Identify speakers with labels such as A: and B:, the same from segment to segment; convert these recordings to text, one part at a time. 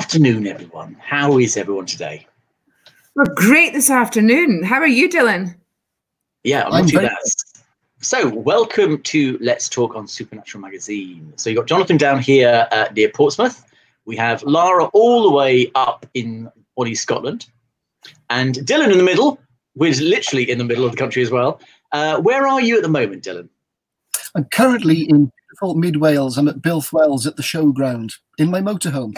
A: afternoon, everyone. How is everyone today?
B: We're great this afternoon. How are you, Dylan?
A: Yeah, I'm, I'm not too bad. So, welcome to Let's Talk on Supernatural Magazine. So, you got Jonathan down here uh, near Portsmouth. We have Lara all the way up in Bonnie, Scotland, and Dylan in the middle, who's literally in the middle of the country as well. Uh, where are you at the moment, Dylan?
C: I'm currently in beautiful Mid Wales. I'm at Builth Wells at the showground in my motorhome.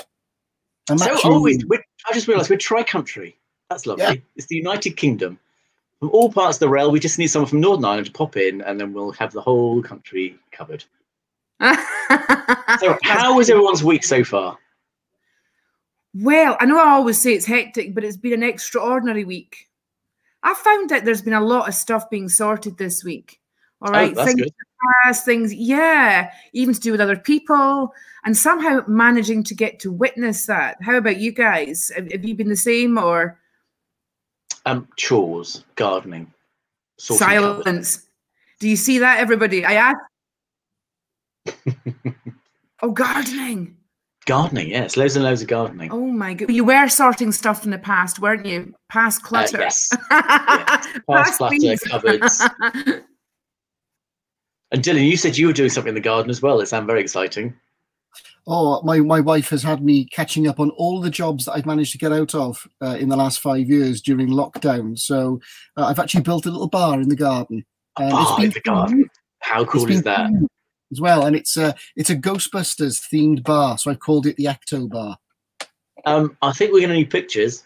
A: I'm so, actually... oh, we, I just realised we're tri-country. That's lovely. Yeah. It's the United Kingdom. From all parts of the rail, we just need someone from Northern Ireland to pop in, and then we'll have the whole country covered. so, how was everyone's week so far?
B: Well, I know I always say it's hectic, but it's been an extraordinary week. I found that there's been a lot of stuff being sorted this week. All right, oh, right,
A: oh, things,
B: past, things, yeah, even to do with other people, and somehow managing to get to witness that. How about you guys? Have, you been the same or?
A: Um, chores, gardening,
B: silence. Do you see that, everybody? I asked. oh, gardening.
A: Gardening, yes, loads and loads of gardening.
B: Oh my god, you were sorting stuff in the past, weren't you? Past uh, clutter.
A: Uh, yes. yes. Past, past clutter, cupboards. and Dylan, you said you were doing something in the garden as well. It sounded very exciting.
C: Oh, my, my wife has had me catching up on all the jobs that I've managed to get out of uh, in the last five years during lockdown. So uh, I've actually built a little bar in the garden.
A: A bar in the garden. How cool is that?
C: As well, and it's a it's a Ghostbusters themed bar, so I've called it the Ecto Bar.
A: Um, I think we're going to need pictures.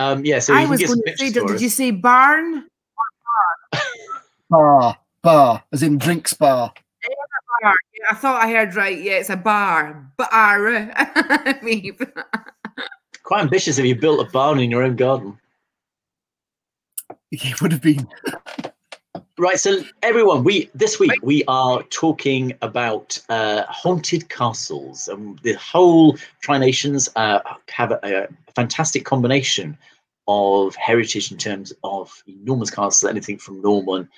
A: Um, yeah, so
B: I was going to say, did you say barn?
C: bar, bar, as in drinks bar.
B: bar. I thought I heard right. Yeah, it's a bar. Bar.
A: Quite ambitious if you built a barn in your own garden.
C: It would have been.
A: Right, so everyone, we this week we are talking about uh, haunted castles, and the whole Tri Nations uh, have a, a, fantastic combination of heritage in terms of enormous castles, anything from Norman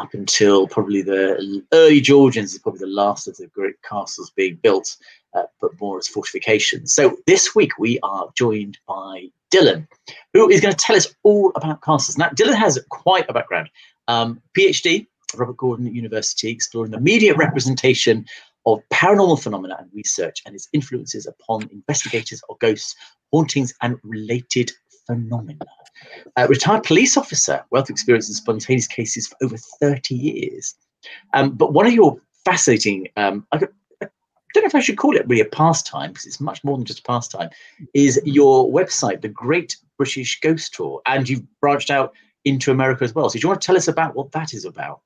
A: up until probably the early Georgians is probably the last of the great castles being built, uh, but more as fortifications. So this week we are joined by Dylan, who is going to tell us all about castles. Now, Dylan has quite a background. Um, PhD, Robert Gordon University, exploring the media representation of paranormal phenomena and research and its influences upon investigators of ghosts, hauntings, and related phenomena. Uh, retired police officer, wealth of experience in spontaneous cases for over 30 years. Um, but one of your fascinating, um, I, I, don't know if I should call it really a pastime because it's much more than just a pastime, is your website, The Great British Ghost Tour. And you've branched out into America as well. So do you want to tell us about what that is about?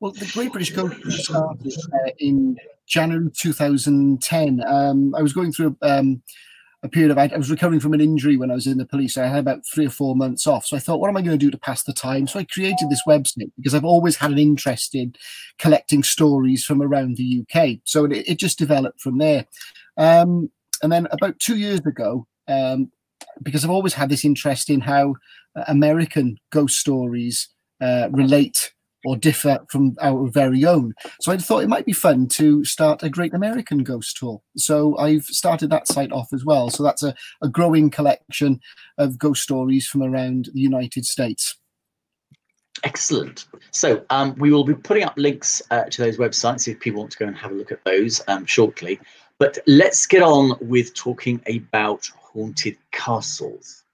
C: Well, the Great British Ghost Tour started uh, in January 2010. Um, I was going through um, a period of, I was recovering from an injury when I was in the police. I had about three or four months off. So I thought, what am I going to do to pass the time? So I created this website because I've always had an interest in collecting stories from around the UK. So it, it just developed from there. Um, and then about two years ago, um, because I've always had this interest in how uh, American ghost stories uh, relate or differ from our very own. So I thought it might be fun to start a Great American Ghost Tour. So I've started that site off as well. So that's a, a growing collection of ghost stories from around the United States.
A: Excellent. So um, we will be putting up links uh, to those websites if people want to go and have a look at those um, shortly. But let's get on with talking about haunted castles.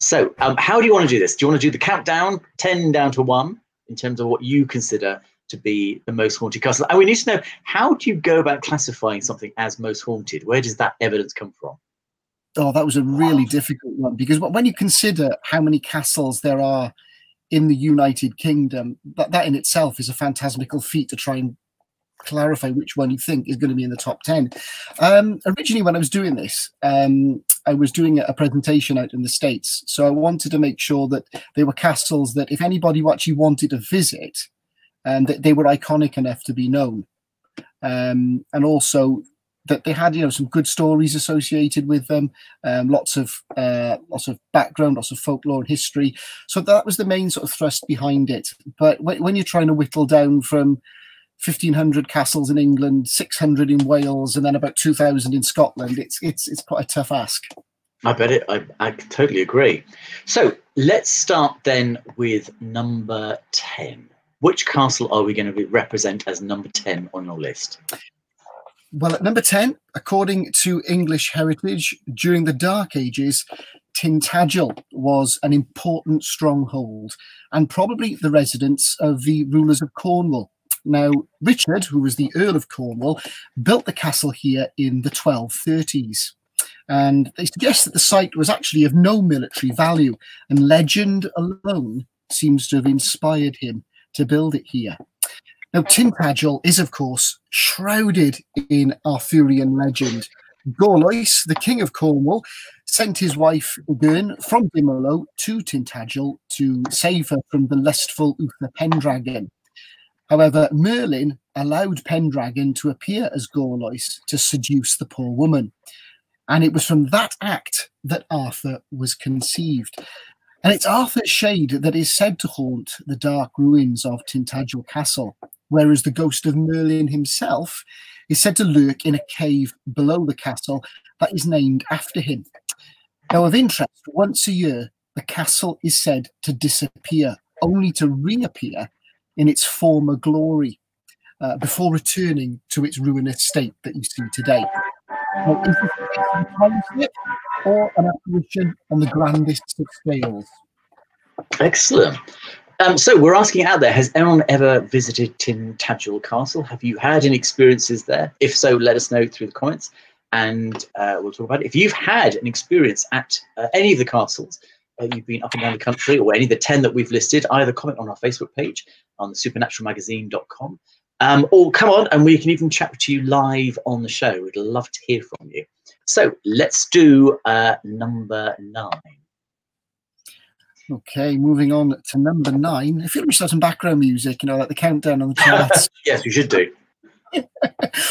A: So, um, how do you want to do this? Do you want to do the countdown, 10 down to 1, in terms of what you consider to be the most haunted castle? And we need to know how do you go about classifying something as most haunted? Where does that evidence come from?
C: Oh, that was a really difficult one because when you consider how many castles there are in the United Kingdom, that, that in itself is a phantasmical feat to try and clarify which one you think is going to be in the top 10. Um, originally, when I was doing this, um, I was doing a presentation out in the States. So I wanted to make sure that they were castles that if anybody actually wanted to visit, um, that they were iconic enough to be known. Um, and also that they had, you know, some good stories associated with them, um, lots of uh, lots of background, lots of folklore and history. So that was the main sort of thrust behind it. But when, when you're trying to whittle down from 1500 castles in England, 600 in Wales, and then about 2000 in Scotland. It's it's it's quite a tough ask.
A: I bet it. I, I totally agree. So let's start then with number 10. Which castle are we going to represent as number 10 on your list?
C: Well, at number 10, according to English heritage, during the Dark Ages, Tintagel was an important stronghold and probably the residence of the rulers of Cornwall. Now, Richard, who was the Earl of Cornwall, built the castle here in the 1230s. And they suggest that the site was actually of no military value, and legend alone seems to have inspired him to build it here. Now, Tintagel is, of course, shrouded in Arthurian legend. Gorlois, the king of Cornwall, sent his wife Gurn from Dimolo to Tintagel to save her from the lustful Uther Pendragon. However, Merlin allowed Pendragon to appear as Gorlois to seduce the poor woman. And it was from that act that Arthur was conceived. And it's Arthur's shade that is said to haunt the dark ruins of Tintagel Castle, whereas the ghost of Merlin himself is said to lurk in a cave below the castle that is named after him. Now, of interest, once a year, the castle is said to disappear, only to reappear in its former glory uh, before returning to its ruinous state that you see today. Now, is this a or an apparition on the grandest of scales?
A: Excellent. Um, so we're asking out there, has anyone ever visited Tintagel Castle? Have you had any experiences there? If so, let us know through the comments and uh, we'll talk about it. If you've had an experience at uh, any of the castles, uh, you've been up and down the country or any of the 10 that we've listed, either comment on our Facebook page on the supernaturalmagazine.com um, or come on and we can even chat to you live on the show. We'd love to hear from you. So let's do uh, number nine.
C: Okay, moving on to number nine. I feel we should have some background music, you know, like the countdown on the charts.
A: yes, we should do.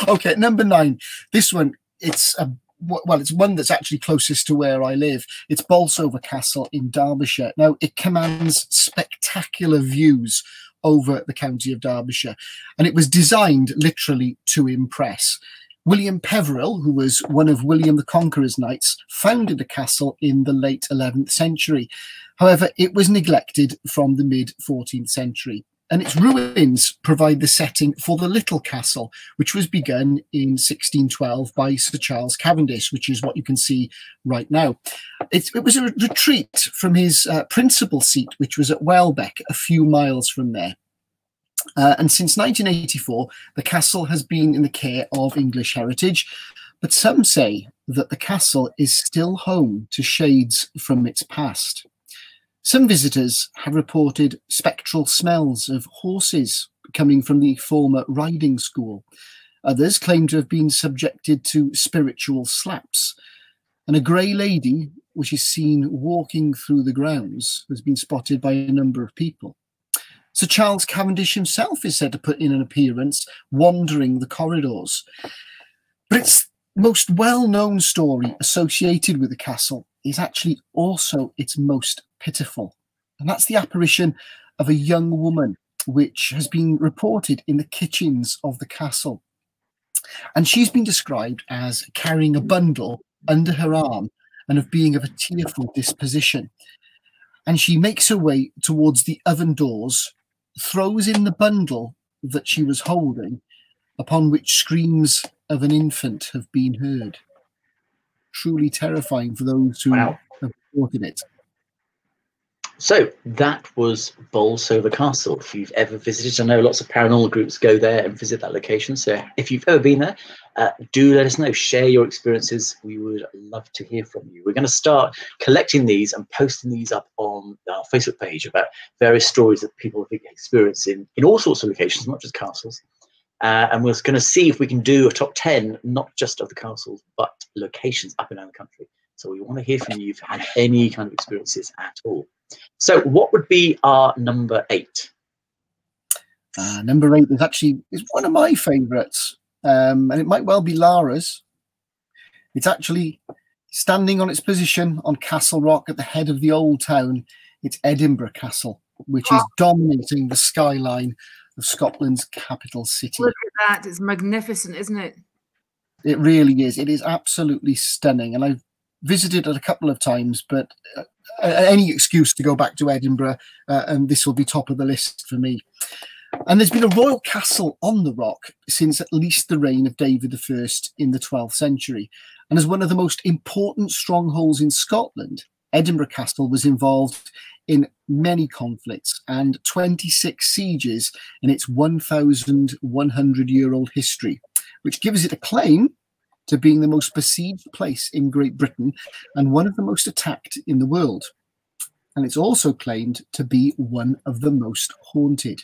C: okay, number nine. This one, it's a well, it's one that's actually closest to where I live. It's Bolsover Castle in Derbyshire. Now, it commands spectacular views over the county of Derbyshire, and it was designed literally to impress. William Peveril, who was one of William the Conqueror's knights, founded the castle in the late 11th century. However, it was neglected from the mid 14th century and its ruins provide the setting for the Little Castle, which was begun in 1612 by Sir Charles Cavendish, which is what you can see right now. It, it was a retreat from his uh, principal seat, which was at Welbeck, a few miles from there. Uh, and since 1984, the castle has been in the care of English Heritage, but some say that the castle is still home to shades from its past. Some visitors have reported spectral smells of horses coming from the former riding school. Others claim to have been subjected to spiritual slaps. And a grey lady, which is seen walking through the grounds, has been spotted by a number of people. Sir Charles Cavendish himself is said to put in an appearance wandering the corridors. But its most well known story associated with the castle is actually also its most pitiful. And that's the apparition of a young woman, which has been reported in the kitchens of the castle. And she's been described as carrying a bundle under her arm and of being of a tearful disposition. And she makes her way towards the oven doors, throws in the bundle that she was holding, upon which screams of an infant have been heard. Truly terrifying for those who wow. have reported it.
A: So that was Bolsover Castle. If you've ever visited, I know lots of paranormal groups go there and visit that location. So if you've ever been there, uh, do let us know. Share your experiences. We would love to hear from you. We're going to start collecting these and posting these up on our Facebook page about various stories that people have experienced in, in all sorts of locations, not just castles. Uh, and we're going to see if we can do a top 10, not just of the castles, but locations up and down the country. So we want to hear from you if you've had any kind of experiences at all. So, what would be our number eight?
C: Uh, number eight is actually is one of my favourites, um, and it might well be Lara's. It's actually standing on its position on Castle Rock at the head of the old town. It's Edinburgh Castle, which is dominating the skyline of Scotland's capital city.
B: Look at that. It's magnificent, isn't it?
C: It really is. It is absolutely stunning. And I've visited it a couple of times, but uh, any excuse to go back to Edinburgh, uh, and this will be top of the list for me. And there's been a royal castle on the rock since at least the reign of David I in the 12th century. And as one of the most important strongholds in Scotland, Edinburgh Castle was involved in many conflicts and 26 sieges in its 1,100 year old history, which gives it a claim to being the most besieged place in Great Britain and one of the most attacked in the world. And it's also claimed to be one of the most haunted.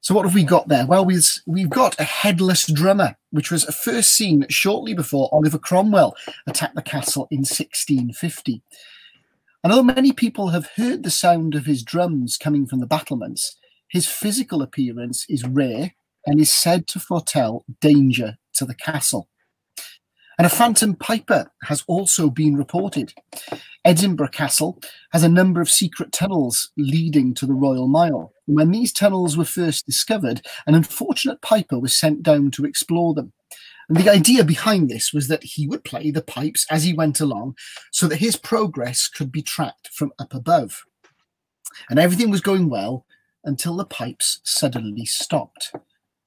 C: So what have we got there? Well, we've, we've got a headless drummer, which was first seen shortly before Oliver Cromwell attacked the castle in 1650. And although many people have heard the sound of his drums coming from the battlements, his physical appearance is rare and is said to foretell danger to the castle. And a phantom piper has also been reported. Edinburgh Castle has a number of secret tunnels leading to the Royal Mile. When these tunnels were first discovered, an unfortunate piper was sent down to explore them. And the idea behind this was that he would play the pipes as he went along so that his progress could be tracked from up above. And everything was going well until the pipes suddenly stopped.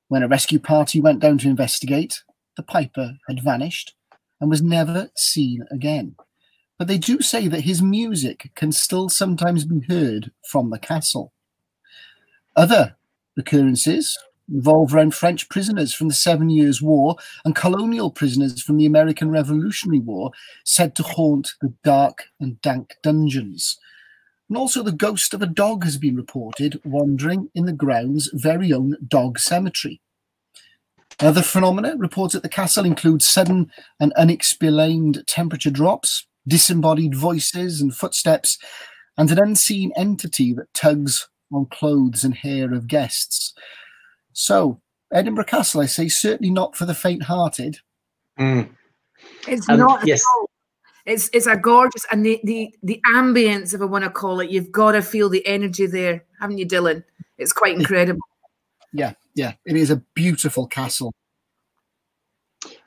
C: When a rescue party went down to investigate, the piper had vanished and was never seen again. But they do say that his music can still sometimes be heard from the castle. Other occurrences revolve around French prisoners from the Seven Years' War and colonial prisoners from the American Revolutionary War said to haunt the dark and dank dungeons. And also, the ghost of a dog has been reported wandering in the ground's very own dog cemetery. Other phenomena reported at the castle include sudden and unexplained temperature drops, disembodied voices and footsteps, and an unseen entity that tugs on clothes and hair of guests. So, Edinburgh Castle, I say, certainly not for the faint-hearted.
A: Mm.
B: It's
A: Um,
B: not.
A: yes.
B: It's it's a gorgeous and the the the ambience, if I want to call it, you've got to feel the energy there, haven't you, Dylan? It's quite incredible.
C: Yeah, yeah, it is a beautiful castle.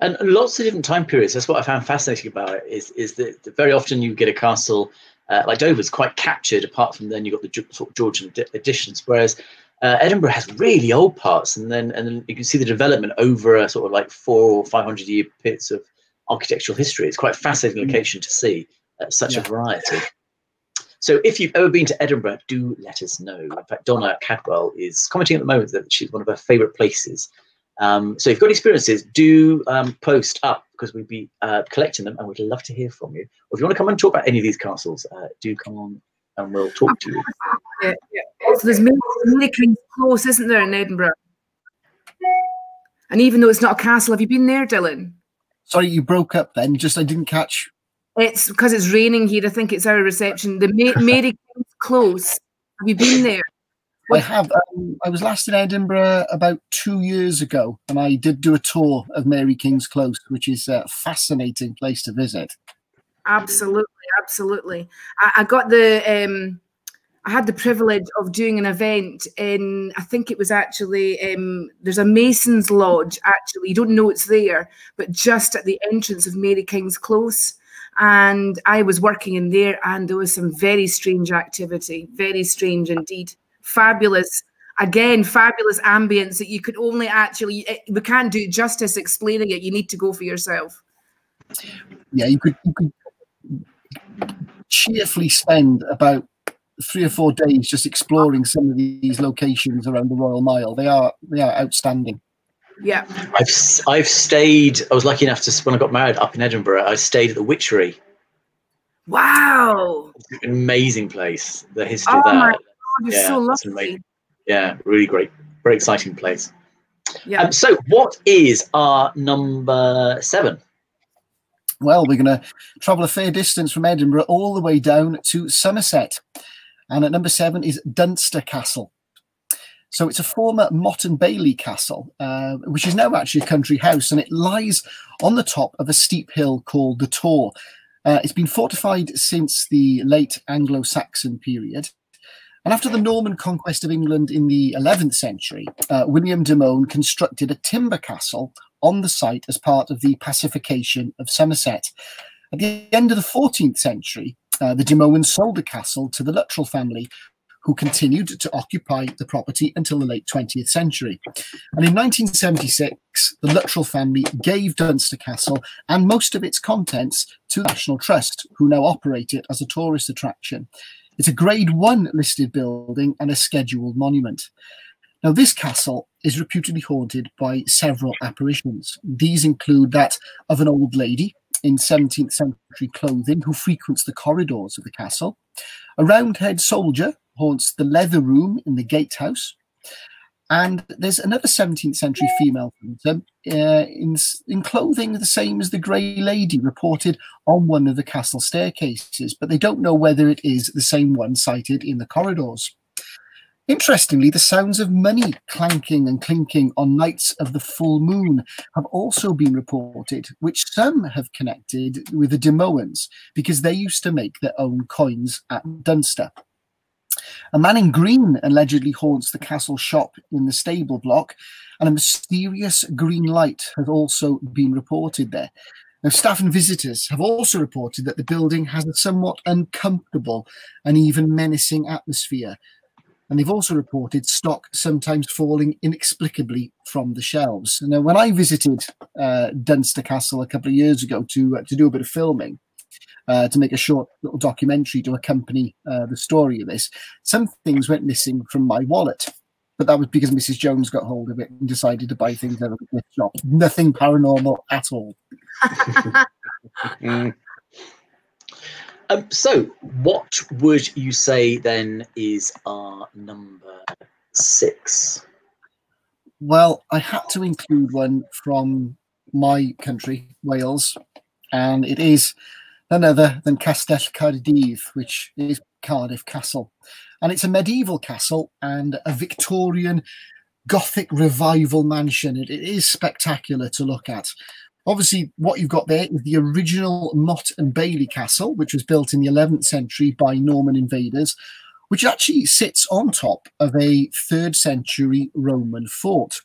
A: and lots of different time periods. That's what I found fascinating about it. Is is that very often you get a castle uh, like Dover's quite captured. Apart from then you have got the sort of Georgian additions, whereas uh, Edinburgh has really old parts, and then and then you can see the development over a sort of like four or five hundred year bits of architectural history. It's quite a fascinating location to see uh, such a variety. So if you've ever been to Edinburgh, do let us know. In fact, Donna Cadwell is commenting at the moment that she's one of her favourite places. Um, so if you've got experiences, do um, post up because we'd be uh, collecting them and we'd love to hear from you. Or if you want to come and talk about any of these castles, uh, do come on and we'll talk to you.
B: Yeah, yeah. So there's Mary, Mary King's Close, isn't there, in Edinburgh? And even though it's not a castle, have you been there, Dylan?
C: Sorry, you broke up then. Just I didn't catch.
B: It's because it's raining here. I think it's our reception. The Ma- Mary King's Close. Have you been there?
C: I have. Um, I was last in Edinburgh about two years ago, and I did do a tour of Mary King's Close, which is a fascinating place to visit.
B: Absolutely, absolutely. I, I got the um I had the privilege of doing an event in I think it was actually um there's a Mason's Lodge actually. You don't know it's there, but just at the entrance of Mary King's Close. And I was working in there and there was some very strange activity, very strange indeed. Fabulous again fabulous ambience that you could only actually eh, we can't do justice explaining it you need to go for yourself
C: Yeah, you could you could cheerfully spend about three or four days just exploring some of these locations around the Royal Mile. They are they are outstanding.
B: Yeah
A: I've s- I've stayed. I was lucky enough to when I got married up in Edinburgh. I stayed at the Witchery.
B: wow
A: It's an amazing place. The history
B: Oh
A: of
B: my. God, you're
A: Yeah,
B: so lucky.
A: amazing. Yeah, really great, very exciting place.
B: Yeah.
A: Um, so, what is our number seven?
C: Well, we're going to travel a fair distance from Edinburgh all the way down to Somerset. And at number seven is Dunster Castle. So it's a former Motte and Bailey castle, uh, which is now actually a country house, and it lies on the top of a steep hill called the Tor. Uh, it's been fortified since the late Anglo-Saxon period, And after the Norman conquest of England in the 11th century, uh, William de Mohun constructed a timber castle on the site as part of the pacification of Somerset. At the end of the 14th century, uh, the de Mohun sold the castle to the Luttrell family, who continued to occupy the property until the late 20th century. And in 1976, the Luttrell family gave Dunster Castle and most of its contents to the National Trust, who now operate it as a tourist attraction. It's a Grade 1 listed building and a scheduled monument. Now, this castle is reputedly haunted by several apparitions. These include that of an old lady in 17th century clothing who frequents the corridors of the castle, a roundhead soldier haunts the leather room in the gatehouse. And there's another 17th century female uh, in, in clothing the same as the Grey Lady reported on one of the castle staircases, but they don't know whether it is the same one cited in the corridors. Interestingly, the sounds of money clanking and clinking on nights of the full moon have also been reported, which some have connected with the de Mohun's because they used to make their own coins at Dunster. A man in green allegedly haunts the castle shop in the stable block, and a mysterious green light has also been reported there. Now, staff and visitors have also reported that the building has a somewhat uncomfortable and even menacing atmosphere. And they've also reported stock sometimes falling inexplicably from the shelves. Now, when I visited uh, Dunster Castle a couple of years ago to uh, to do a bit of filming, uh, to make a short little documentary to accompany uh, the story of this. Some things went missing from my wallet, but that was because Mrs. Jones got hold of it and decided to buy things out of the gift shop. Nothing paranormal at all.
A: mm. um, so, what would you say then is our number six?
C: Well, I had to include one from my country, Wales, and it is none other than Castell Caerdydd, which is Cardiff Castle. And it's a medieval castle and a Victorian Gothic revival mansion. it, it is spectacular to look at. Obviously, what you've got there is the original Motte and Bailey Castle, which was built in the 11th century by Norman invaders, which actually sits on top of a third century Roman fort.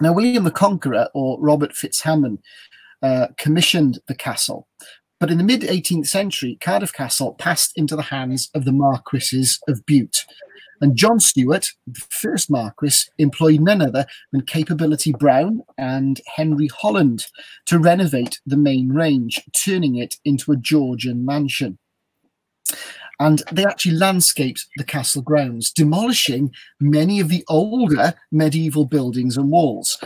C: Now, William the Conqueror, or Robert Fitzhamon, uh, commissioned the castle, but in the mid 18th century, Cardiff Castle passed into the hands of the Marquises of Bute. And John Stuart, the first Marquis, employed none other than Capability Brown and Henry Holland to renovate the main range, turning it into a Georgian mansion. And they actually landscaped the castle grounds, demolishing many of the older medieval buildings and walls.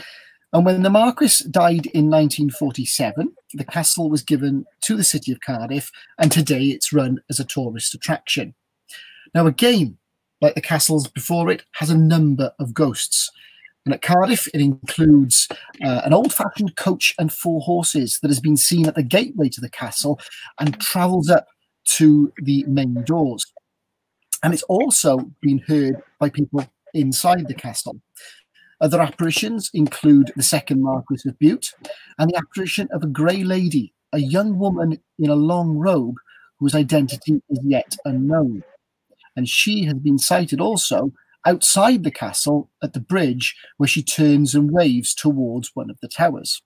C: And when the Marquis died in 1947, the castle was given to the city of Cardiff, and today it's run as a tourist attraction. Now, again, like the castles before it, has a number of ghosts. And at Cardiff, it includes uh, an old fashioned coach and four horses that has been seen at the gateway to the castle and travels up to the main doors. And it's also been heard by people inside the castle. Other apparitions include the second Marquis of Bute and the apparition of a grey lady, a young woman in a long robe whose identity is yet unknown. And she has been sighted also outside the castle at the bridge where she turns and waves towards one of the towers.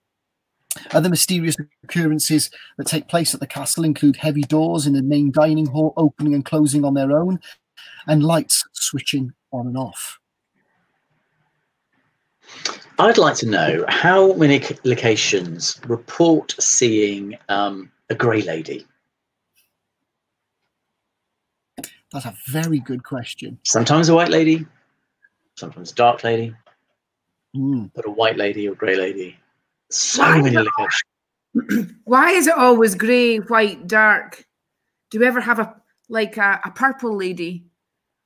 C: Other mysterious occurrences that take place at the castle include heavy doors in the main dining hall opening and closing on their own, and lights switching on and off.
A: I'd like to know how many locations report seeing um, a grey lady.
C: That's a very good question.
A: Sometimes a white lady, sometimes a dark lady,
C: mm.
A: but a white lady or grey lady. So Why many locations.
B: Why is it always grey, white, dark? Do we ever have a like a, a purple lady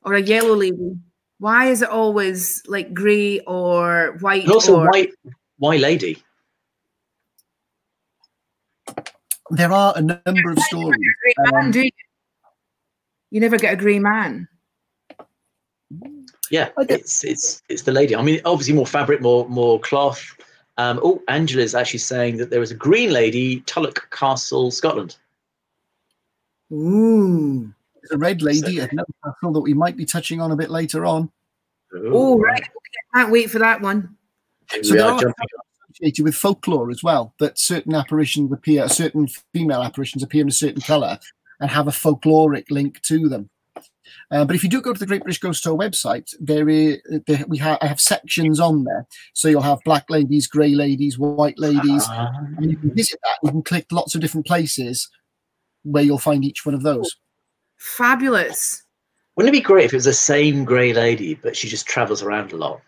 B: or a yellow lady? Why is it always like grey or white?
A: And also
B: or...
A: why white lady.
C: There are a number of stories.
B: Man, um, you? you never get a grey man.
A: Yeah, it's it's it's the lady. I mean, obviously more fabric, more more cloth. Um, oh, Angela's actually saying that there is a green lady, Tulloch Castle, Scotland.
B: Ooh.
C: There's a red lady at another castle that we might be touching on a bit later on.
B: Oh, right. Okay. I can't wait for that one.
C: So there are associated with folklore as well, that certain apparitions appear, certain female apparitions appear in a certain colour and have a folkloric link to them. Uh, but if you do go to the Great British Ghost Tour website, there is there, we have I have sections on there. So you'll have black ladies, grey ladies, white ladies, uh, and you can visit that. You can click lots of different places where you'll find each one of those.
B: Fabulous.
A: Wouldn't it be great if it was the same grey lady, but she just travels around a lot?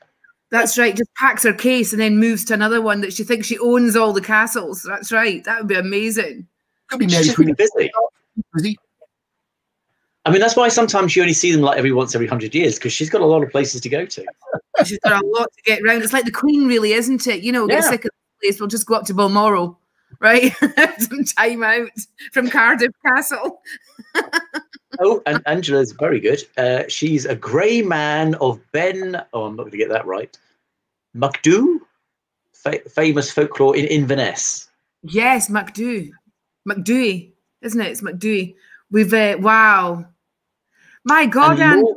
B: That's right. Just packs her case and then moves to another one that she thinks she owns all the castles. That's right. That would be amazing.
C: Could be Mary Queen.
A: Busy. busy. I mean, that's why sometimes you only see them like every once every hundred years because she's got a lot of places to go to.
B: she's got a lot to get around. It's like the Queen, really, isn't it? You know, get sick of the place, we'll just go up to Balmoral, right? Some time out from Cardiff Castle.
A: oh, and Angela's very good. Uh, she's a grey man of Ben. Oh, I'm not going to get that right. Macdhu, Fa- famous folklore in Inverness.
B: Yes, Macdhu, Macdhu, isn't it? It's Macdhu. We've uh, wow, my God, and Angela.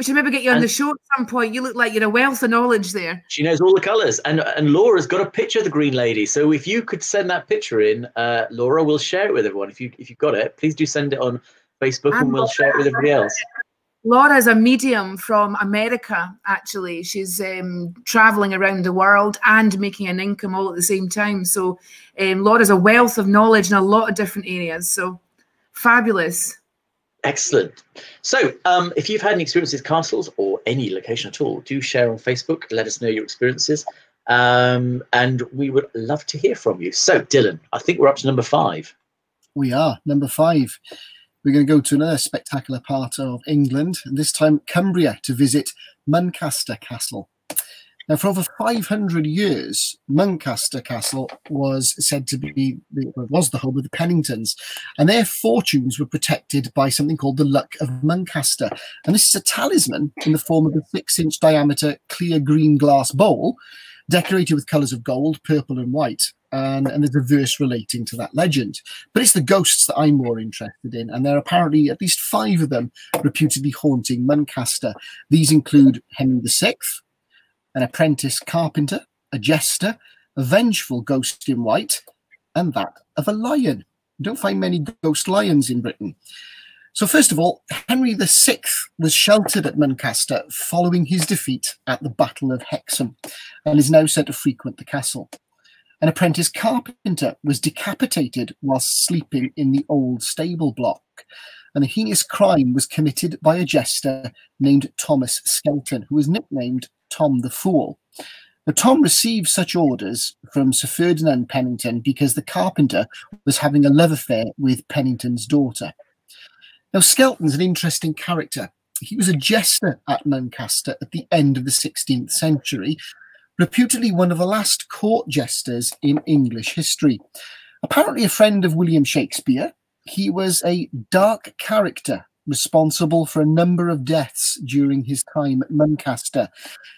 B: We should maybe get you on the show at some point. You look like you're a wealth of knowledge there.
A: She knows all the colours, and and Laura's got a picture of the Green Lady. So if you could send that picture in, uh, Laura, we'll share it with everyone. If you if you've got it, please do send it on Facebook, and, and we'll share it with everybody else.
B: Laura's a medium from America, actually. She's um, traveling around the world and making an income all at the same time. So, um, Laura's a wealth of knowledge in a lot of different areas. So, fabulous.
A: Excellent. So, um, if you've had any experiences with castles or any location at all, do share on Facebook. Let us know your experiences. Um, and we would love to hear from you. So, Dylan, I think we're up to number five.
C: We are. Number five. We're going to go to another spectacular part of England, and this time Cumbria, to visit Muncaster Castle. Now, for over 500 years, Muncaster Castle was said to be was the home of the Penningtons, and their fortunes were protected by something called the Luck of Muncaster. And this is a talisman in the form of a six-inch diameter clear green glass bowl, decorated with colours of gold, purple, and white. And, and there's a verse relating to that legend. But it's the ghosts that I'm more interested in, and there are apparently at least five of them reputedly haunting Muncaster. These include Henry VI, an apprentice carpenter, a jester, a vengeful ghost in white, and that of a lion. You don't find many ghost lions in Britain. So, first of all, Henry VI was sheltered at Muncaster following his defeat at the Battle of Hexham and is now said to frequent the castle. An apprentice carpenter was decapitated whilst sleeping in the old stable block, and a heinous crime was committed by a jester named Thomas Skelton, who was nicknamed Tom the Fool. Now, Tom received such orders from Sir Ferdinand Pennington because the carpenter was having a love affair with Pennington's daughter. Now, Skelton's an interesting character. He was a jester at Muncaster at the end of the 16th century, reputedly one of the last court jesters in English history. Apparently, a friend of William Shakespeare, he was a dark character responsible for a number of deaths during his time at Muncaster.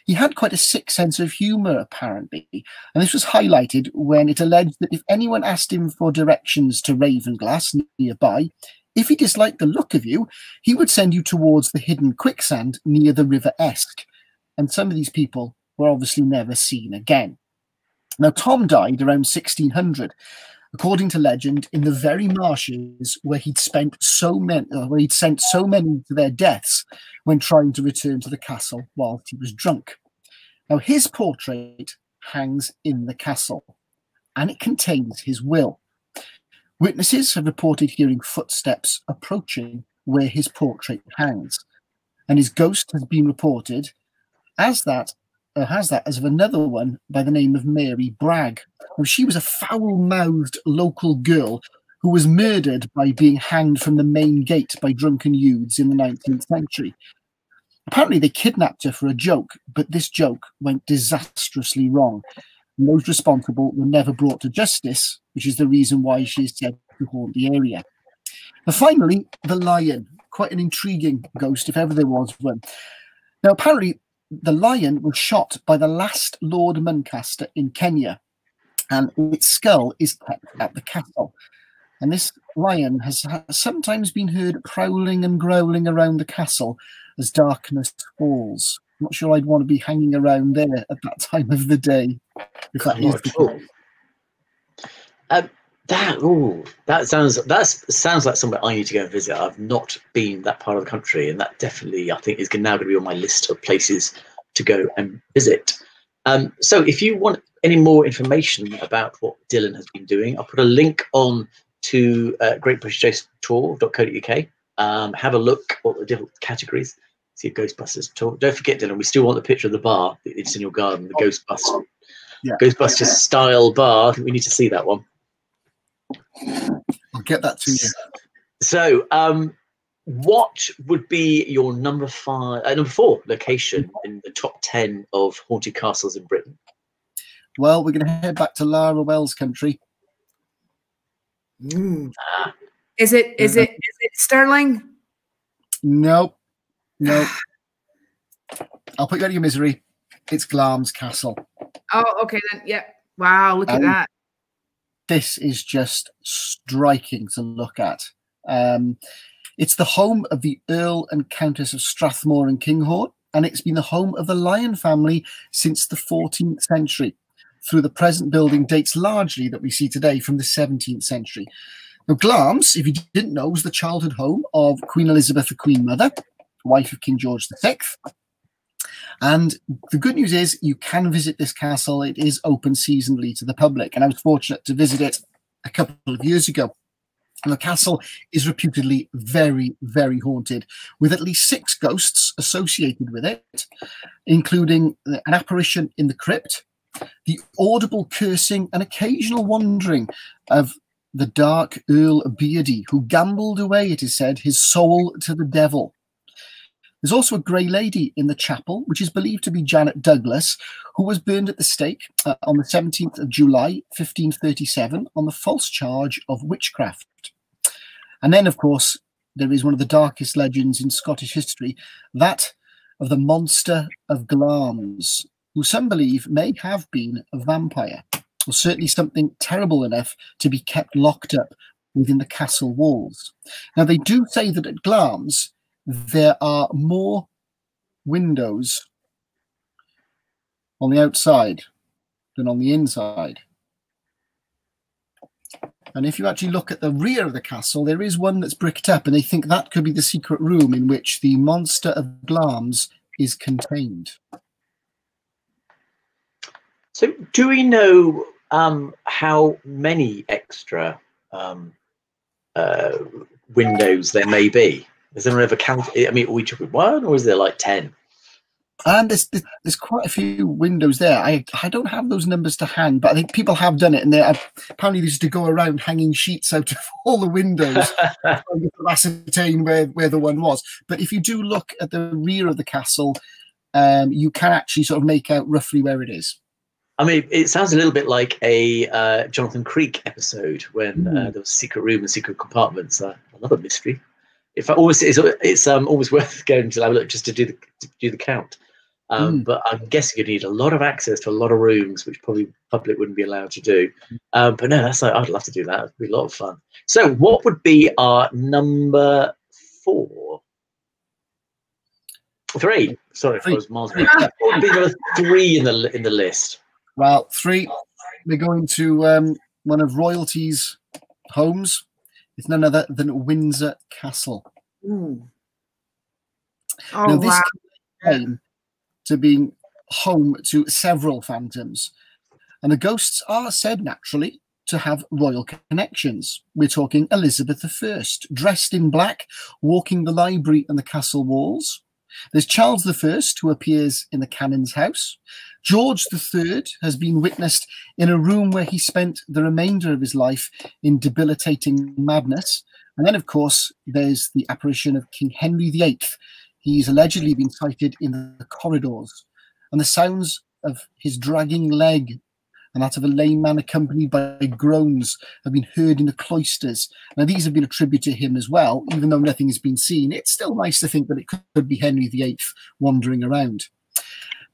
C: He had quite a sick sense of humour, apparently, and this was highlighted when it alleged that if anyone asked him for directions to Ravenglass nearby, if he disliked the look of you, he would send you towards the hidden quicksand near the River Esk. And some of these people were obviously never seen again. Now, Tom died around 1600, according to legend, in the very marshes where he'd spent so many, uh, where he'd sent so many to their deaths when trying to return to the castle whilst he was drunk. Now, his portrait hangs in the castle, and it contains his will. Witnesses have reported hearing footsteps approaching where his portrait hangs, and his ghost has been reported as that uh, has that as of another one by the name of Mary Bragg. She was a foul mouthed local girl who was murdered by being hanged from the main gate by drunken youths in the 19th century. Apparently, they kidnapped her for a joke, but this joke went disastrously wrong. And those responsible were never brought to justice, which is the reason why she is said to haunt the area. And finally, the lion, quite an intriguing ghost, if ever there was one. Now, apparently, the lion was shot by the last Lord Muncaster in Kenya, and its skull is kept at the castle. And this lion has sometimes been heard prowling and growling around the castle as darkness falls. I'm not sure I'd want to be hanging around there at that time of the day. If that is the
A: um, that oh, that sounds that sounds like somewhere I need to go and visit. I've not been that part of the country, and that definitely I think is now going to be on my list of places to go and visit. Um, so if you want any more information about what Dylan has been doing, I'll put a link on to uh, Great British Tour.co.uk. Um, have a look at the different categories. See a Ghostbusters tour. Don't forget, Dylan, we still want the picture of the bar. It's in your garden, the oh. Ghostbusters, yeah. Ghostbusters style bar. I think we need to see that one.
C: I'll get that to you.
A: So, um, what would be your number five, uh, number four location in the top ten of haunted castles in Britain?
C: Well, we're going to head back to Lara Wells country.
B: Mm. Is it? Is it? Is it Stirling?
C: Nope. Nope. I'll put you out of your misery. It's Glamis Castle.
B: Oh, okay then. Yeah. Wow, look um, at that.
C: This is just striking to look at. Um, it's the home of the Earl and Countess of Strathmore and Kinghorne, and it's been the home of the Lyon family since the 14th century. Through the present building dates largely that we see today from the 17th century. Now, Glamis, if you didn't know, was the childhood home of Queen Elizabeth, the Queen Mother, wife of King George VI. And the good news is you can visit this castle. It is open seasonally to the public. And I was fortunate to visit it a couple of years ago. And the castle is reputedly very, very haunted, with at least six ghosts associated with it, including an apparition in the crypt, the audible cursing and occasional wandering of the dark Earl Beardie, who gambled away, it is said, his soul to the devil. There's also a Grey Lady in the chapel, which is believed to be Janet Douglas, who was burned at the stake uh, on the 17th of July, 1537, on the false charge of witchcraft. And then, of course, there is one of the darkest legends in Scottish history, that of the monster of Glamis, who some believe may have been a vampire, or certainly something terrible enough to be kept locked up within the castle walls. Now, they do say that at Glamis, there are more windows on the outside than on the inside. And if you actually look at the rear of the castle, there is one that's bricked up, and they think that could be the secret room in which the monster of Glamis is contained.
A: So, do we know um, how many extra um, uh, windows there may be? Has anyone ever counted? I mean, are we talking one, or is there like ten?
C: And there's there's quite a few windows there. I I don't have those numbers to hand, but I think people have done it, and they apparently they used to go around hanging sheets out of all the windows to ascertain where where the one was. But if you do look at the rear of the castle, um, you can actually sort of make out roughly where it is.
A: I mean, it sounds a little bit like a uh, Jonathan Creek episode when mm. uh, there was secret room and secret compartments. Uh, I love a mystery if I always it's, it's um always worth going to have a look just to do the to do the count. Um, mm. But I'm guessing you'd need a lot of access to a lot of rooms, which probably public wouldn't be allowed to do. Um, but no, that's like, I'd love to do that. It'd be a lot of fun. So, what would be our number four? Three. Sorry, three. I was miles what would be number three in the in the list?
C: Well, three. We're going to um, one of royalty's homes it's none other than Windsor Castle.
B: Ooh.
C: Oh, now, this wow. came to being home to several phantoms, and the ghosts are said naturally to have royal connections. We're talking Elizabeth I, dressed in black, walking the library and the castle walls. There's Charles I, who appears in the canon's house. George III has been witnessed in a room where he spent the remainder of his life in debilitating madness. And then, of course, there's the apparition of King Henry VIII. He's allegedly been sighted in the corridors. And the sounds of his dragging leg and that of a lame man accompanied by groans have been heard in the cloisters. Now, these have been attributed to him as well, even though nothing has been seen. It's still nice to think that it could be Henry VIII wandering around.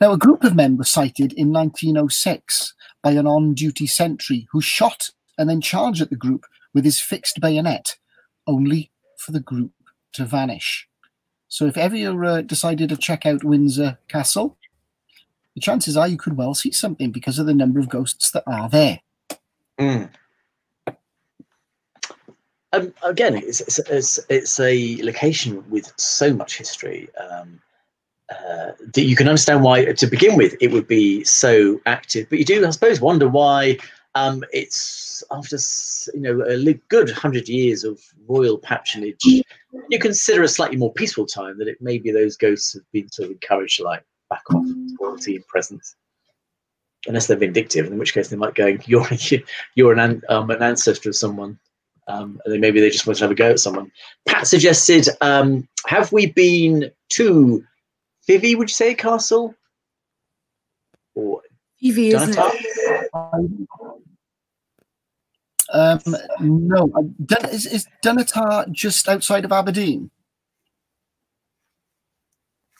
C: Now, a group of men were sighted in 1906 by an on duty sentry who shot and then charged at the group with his fixed bayonet, only for the group to vanish. So if ever you uh, decided to check out Windsor Castle, the chances are you could well see something because of the number of ghosts that are there.
A: Mm. Um, again, it's, it's, it's, a location with so much history um, uh, that you can understand why, to begin with, it would be so active. But you do, I suppose, wonder why um, it's after you know a good hundred years of royal patronage. You consider a slightly more peaceful time that it maybe those ghosts have been sort of encouraged like back off royalty and presence unless they're vindictive, in which case they might go, "You're you're an um, an ancestor of someone um, and then maybe they just want to have a go at someone. Pat suggested, um, have we been to Fyvie, would you say, Castle? Or
B: Fyvie, isn't it?
C: Um, no, is, is Dunnottar just outside of Aberdeen?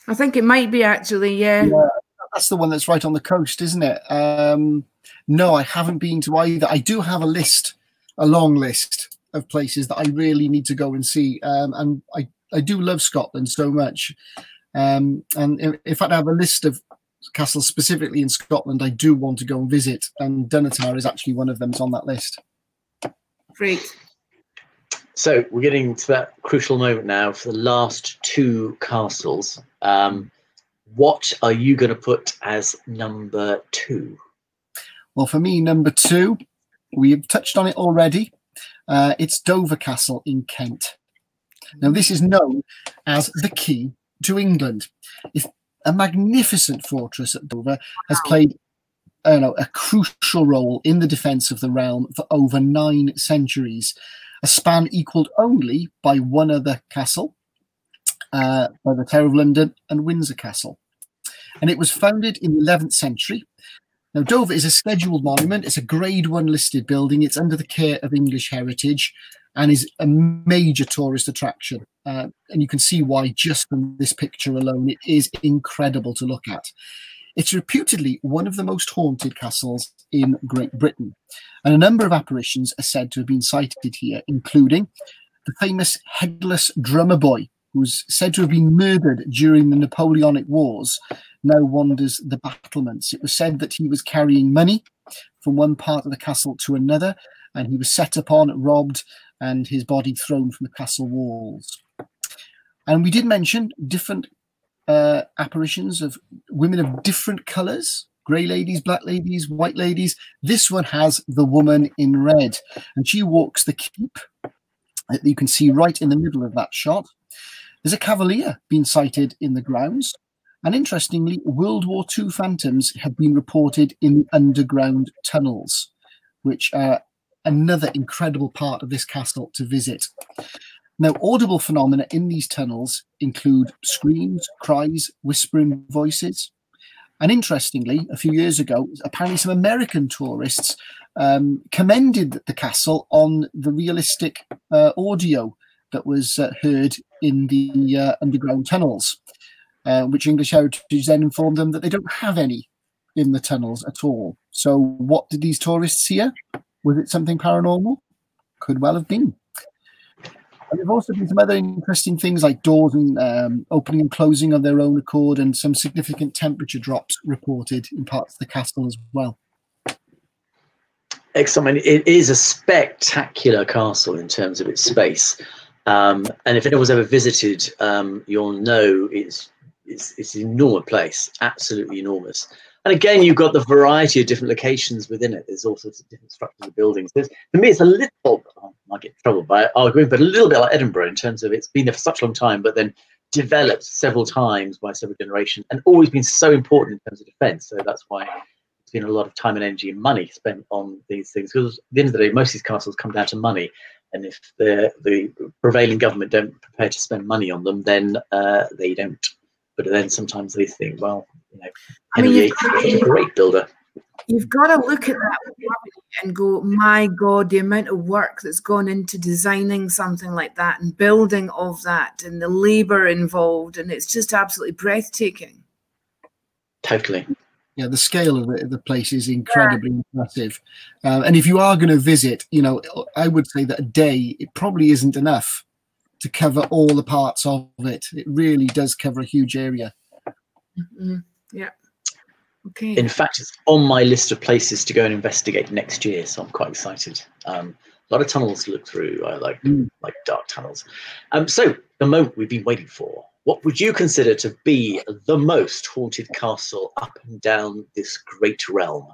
B: I think it might be actually, yeah. yeah.
C: That's the one that's right on the coast, isn't it? Um, no, I haven't been to either. I do have a list, a long list of places that I really need to go and see. Um, and I, I do love Scotland so much. Um, and if I have a list of castles specifically in Scotland, I do want to go and visit. And Dunnottar is actually one of them on that list.
B: Great.
A: So we're getting to that crucial moment now for the last two castles. Um, what are you going to put as number two?
C: Well, for me, number two, we've touched on it already. Uh, it's Dover Castle in Kent. Now, this is known as the key to England. It's a magnificent fortress at Dover, has played know, a crucial role in the defence of the realm for over nine centuries, a span equalled only by one other castle, uh, by the Tower of London and Windsor Castle. And it was founded in the 11th century now, Dover is a scheduled monument. It's a grade one listed building. It's under the care of English Heritage and is a major tourist attraction. Uh, and you can see why just from this picture alone. It is incredible to look at. It's reputedly one of the most haunted castles in Great Britain. And a number of apparitions are said to have been sighted here, including the famous headless drummer boy, who's said to have been murdered during the Napoleonic Wars now wanders the battlements. It was said that he was carrying money from one part of the castle to another, and he was set upon, robbed, and his body thrown from the castle walls. And we did mention different uh, apparitions of women of different colours grey ladies, black ladies, white ladies. This one has the woman in red, and she walks the keep that you can see right in the middle of that shot. There's a cavalier being sighted in the grounds, and interestingly, World War II phantoms have been reported in the underground tunnels, which are another incredible part of this castle to visit. Now, audible phenomena in these tunnels include screams, cries, whispering voices. And interestingly, a few years ago, apparently some American tourists um, commended the castle on the realistic uh, audio that was uh, heard in the uh, underground tunnels uh, which English Heritage then informed them that they don't have any in the tunnels at all. So, what did these tourists hear? Was it something paranormal? Could well have been. And there have also been some other interesting things like doors and um, opening and closing of their own accord, and some significant temperature drops reported in parts of the castle as well.
A: Excellent. It is a spectacular castle in terms of its space. Um, and if anyone's ever visited, um, you'll know it's it's, it's an enormous place, absolutely enormous. And again, you've got the variety of different locations within it. There's all sorts of different structures of buildings. There's, for me, it's a little, might get in trouble by arguing, but a little bit like Edinburgh in terms of it's been there for such a long time, but then developed several times by several generations and always been so important in terms of defense. So that's why it's been a lot of time and energy and money spent on these things. Because at the end of the day, most of these castles come down to money. And if the, the prevailing government don't prepare to spend money on them, then uh, they don't but then sometimes they think, well, you know, Henry VIII was a great builder.
B: You've got to look at that and go, my God, the amount of work that's gone into designing something like that and building of that and the labor involved. And it's just absolutely breathtaking.
A: Totally.
C: yeah, the scale of the, the place is incredibly yeah. impressive. Um, and if you are going to visit, you know, I would say that a day it probably isn't enough to cover all the parts of it. It really does cover a huge area.
B: Mm-hmm. Yeah. Okay.
A: In fact, it's on my list of places to go and investigate next year, so I'm quite excited. Um, a lot of tunnels to look through. I like mm. like dark tunnels. Um, so the moment we've been waiting for. What would you consider to be the most haunted castle up and down this great realm?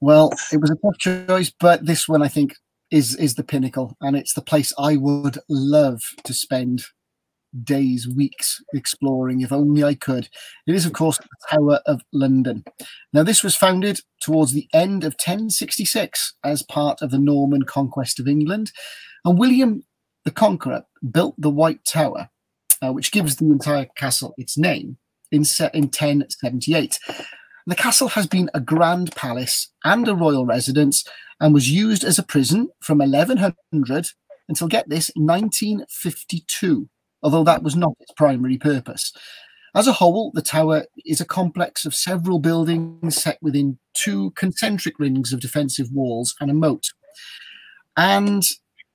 C: Well, it was a tough choice, but this one I think is is the pinnacle, and it's the place I would love to spend days, weeks exploring if only I could. It is, of course, the Tower of London. Now, this was founded towards the end of 1066 as part of the Norman conquest of England, and William the Conqueror built the White Tower, uh, which gives the entire castle its name, in, in 1078. The castle has been a grand palace and a royal residence and was used as a prison from 1100 until, get this, 1952 although that was not its primary purpose. As a whole, the tower is a complex of several buildings set within two concentric rings of defensive walls and a moat. And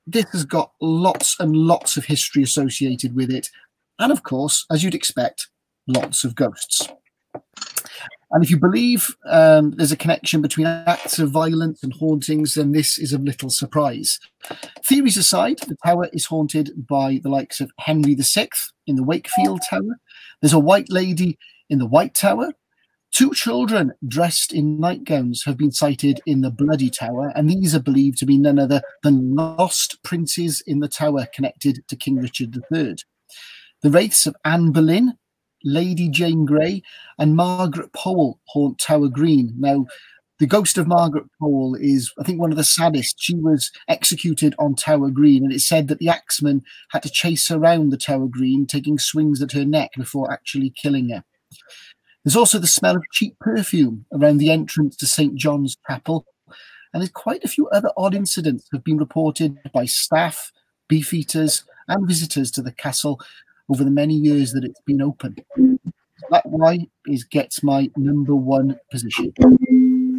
C: this has got lots and lots of history associated with it. And of course, as you'd expect, lots of ghosts. And if you believe um, there's a connection between acts of violence and hauntings, then this is of little surprise. Theories aside, the tower is haunted by the likes of Henry VI in the Wakefield Tower. There's a white lady in the White Tower. Two children dressed in nightgowns have been sighted in the Bloody Tower, and these are believed to be none other than lost princes in the tower connected to King Richard III. The wraiths of Anne Boleyn Lady Jane Grey, and Margaret Powell haunt Tower Green. Now, the ghost of Margaret Powell is, I think, one of the saddest. She was executed on Tower Green, and it's said that the axeman had to chase her around the Tower Green, taking swings at her neck before actually killing her. There's also the smell of cheap perfume around the entrance to St. John's Chapel, and there's quite a few other odd incidents have been reported by staff, beefeaters, and visitors to the castle, over the many years that it's been open. That why is gets my number one position.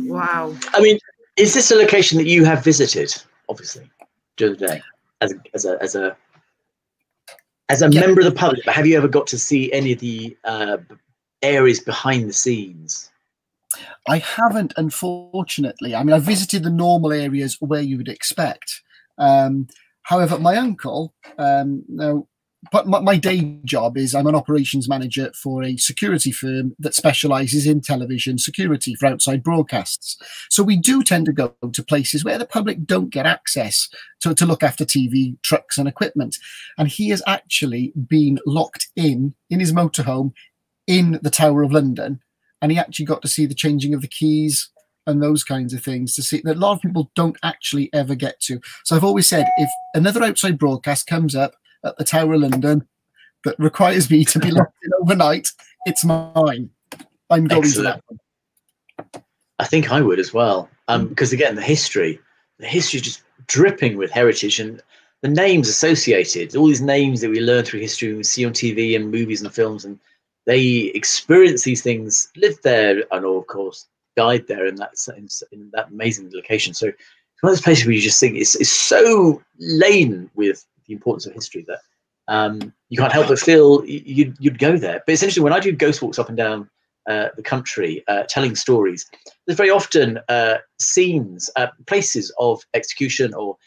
B: Wow.
A: I mean, is this a location that you have visited? Obviously, during the day, as a as a as a as a yeah. member of the public. But have you ever got to see any of the uh, areas behind the scenes?
C: I haven't, unfortunately. I mean, I visited the normal areas where you would expect. Um, however, my uncle, um, now but my, day job is I'm an operations manager for a security firm that specializes in television security for outside broadcasts. So we do tend to go to places where the public don't get access to, to look after TV, trucks, and equipment. And he has actually been locked in in his motorhome in the Tower of London. And he actually got to see the changing of the keys, and those kinds of things to see that a lot of people don't actually ever get to. So I've always said if another outside broadcast comes up at the Tower of London that requires me to be locked in overnight, it's mine. I'm going Excellent. to that. one.
A: I think I would as well, um, because again, the history, the history is just dripping with heritage and the names associated, all these names that we learn through history and we see on TV and movies and films, and they experience these things, lived there, and of course died there in that in, in that amazing location. So it's one of those places where you just think it's, it's so laden with the importance of history that um, you can't help but feel you'd, you'd go there. But essentially, when I do ghost walks up and down uh, the country uh, telling stories, there's very often uh, scenes, uh, places of execution or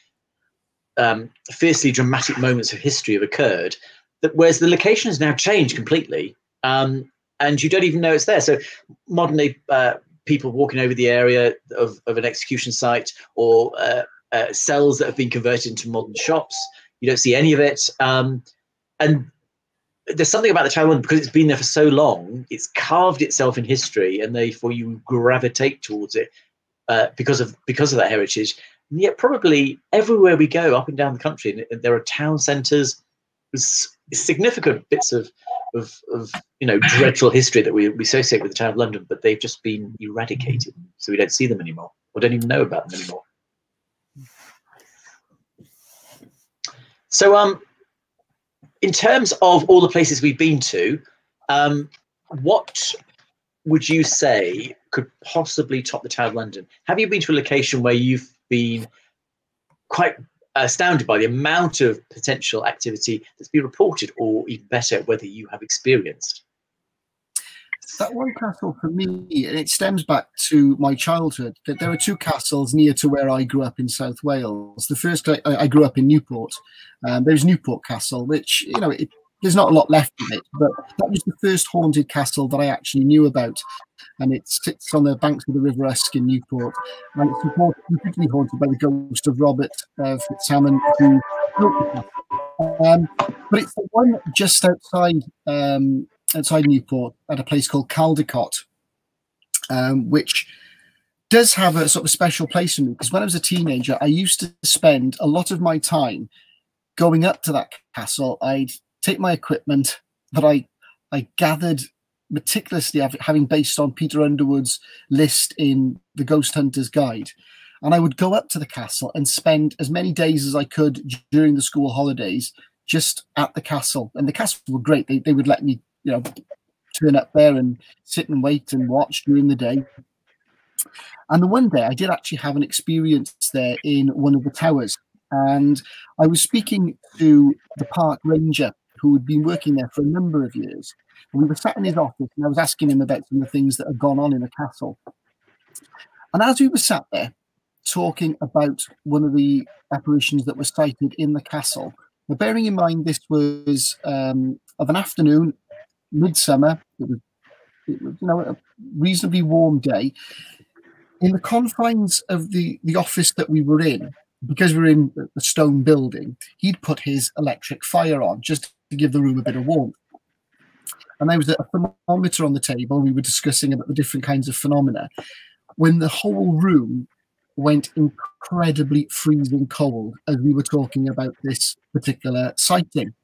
A: um, fiercely dramatic moments of history have occurred, that whereas the location has now changed completely, um, and you don't even know it's there. So modern day uh, people walking over the area of, of an execution site or uh, cells that have been converted into modern shops you don't see any of it. Um, and there's something about the Taiwan because it's been there for so long. It's carved itself in history, and therefore you gravitate towards it uh, because of because of that heritage. And yet, probably everywhere we go up and down the country, there are town centres, significant bits of, of, of you know dreadful history that we, we associate with the Tower of London, but they've just been eradicated, so we don't see them anymore, or don't even know about them anymore. So, um, in terms of all the places we've been to, um, what would you say could possibly top the Tower of London? Have you been to a location where you've been quite astounded by the amount of potential activity that's been reported, or even better, whether you have experienced?
C: That one castle for me, and it stems back to my childhood. That there are two castles near to where I grew up in South Wales. The first, I, I grew up in Newport. Um, there's Newport Castle, which you know it, there's not a lot left of it, but that was the first haunted castle that I actually knew about. And it sits on the banks of the River Usk in Newport. And it's particularly haunted by the ghost of Robert uh, Fitzhamon, who built the castle. Um, but it's the one just outside um, outside Newport at a place called Caldicot, um, which does have a sort of special place for me because when I was a teenager, I used to spend a lot of my time going up to that castle. I'd take my equipment that I I gathered meticulously, having based on Peter Underwood's list in the Ghost Hunter's Guide. And I would go up to the castle and spend as many days as I could during the school holidays just at the castle. And the castle were great. They, they would let me, you know, turn up there and sit and wait and watch during the day. And the one day I did actually have an experience there in one of the towers. And I was speaking to the park ranger who had been working there for a number of years. And we were sat in his office and I was asking him about some of the things that had gone on in the castle. And as we were sat there talking about one of the apparitions that was sighted in the castle, but bearing in mind this was um, of an afternoon, midsummer, it was, it was you know a reasonably warm day. In the confines of the, the office that we were in, because we are in a stone building, he'd put his electric fire on just to give the room a bit of warmth. And there was a thermometer on the table. We were discussing about the different kinds of phenomena when the whole room went incredibly freezing cold as we were talking about this particular sighting.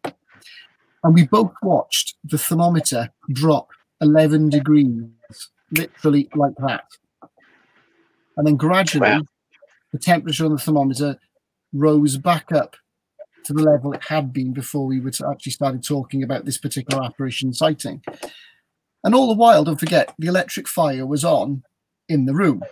C: And we both watched the thermometer drop 11 degrees, literally like that. And then gradually, wow. the temperature on the thermometer rose back up to the level it had been before we would actually started talking about this particular apparition sighting. And all the while, don't forget, the electric fire was on in the room.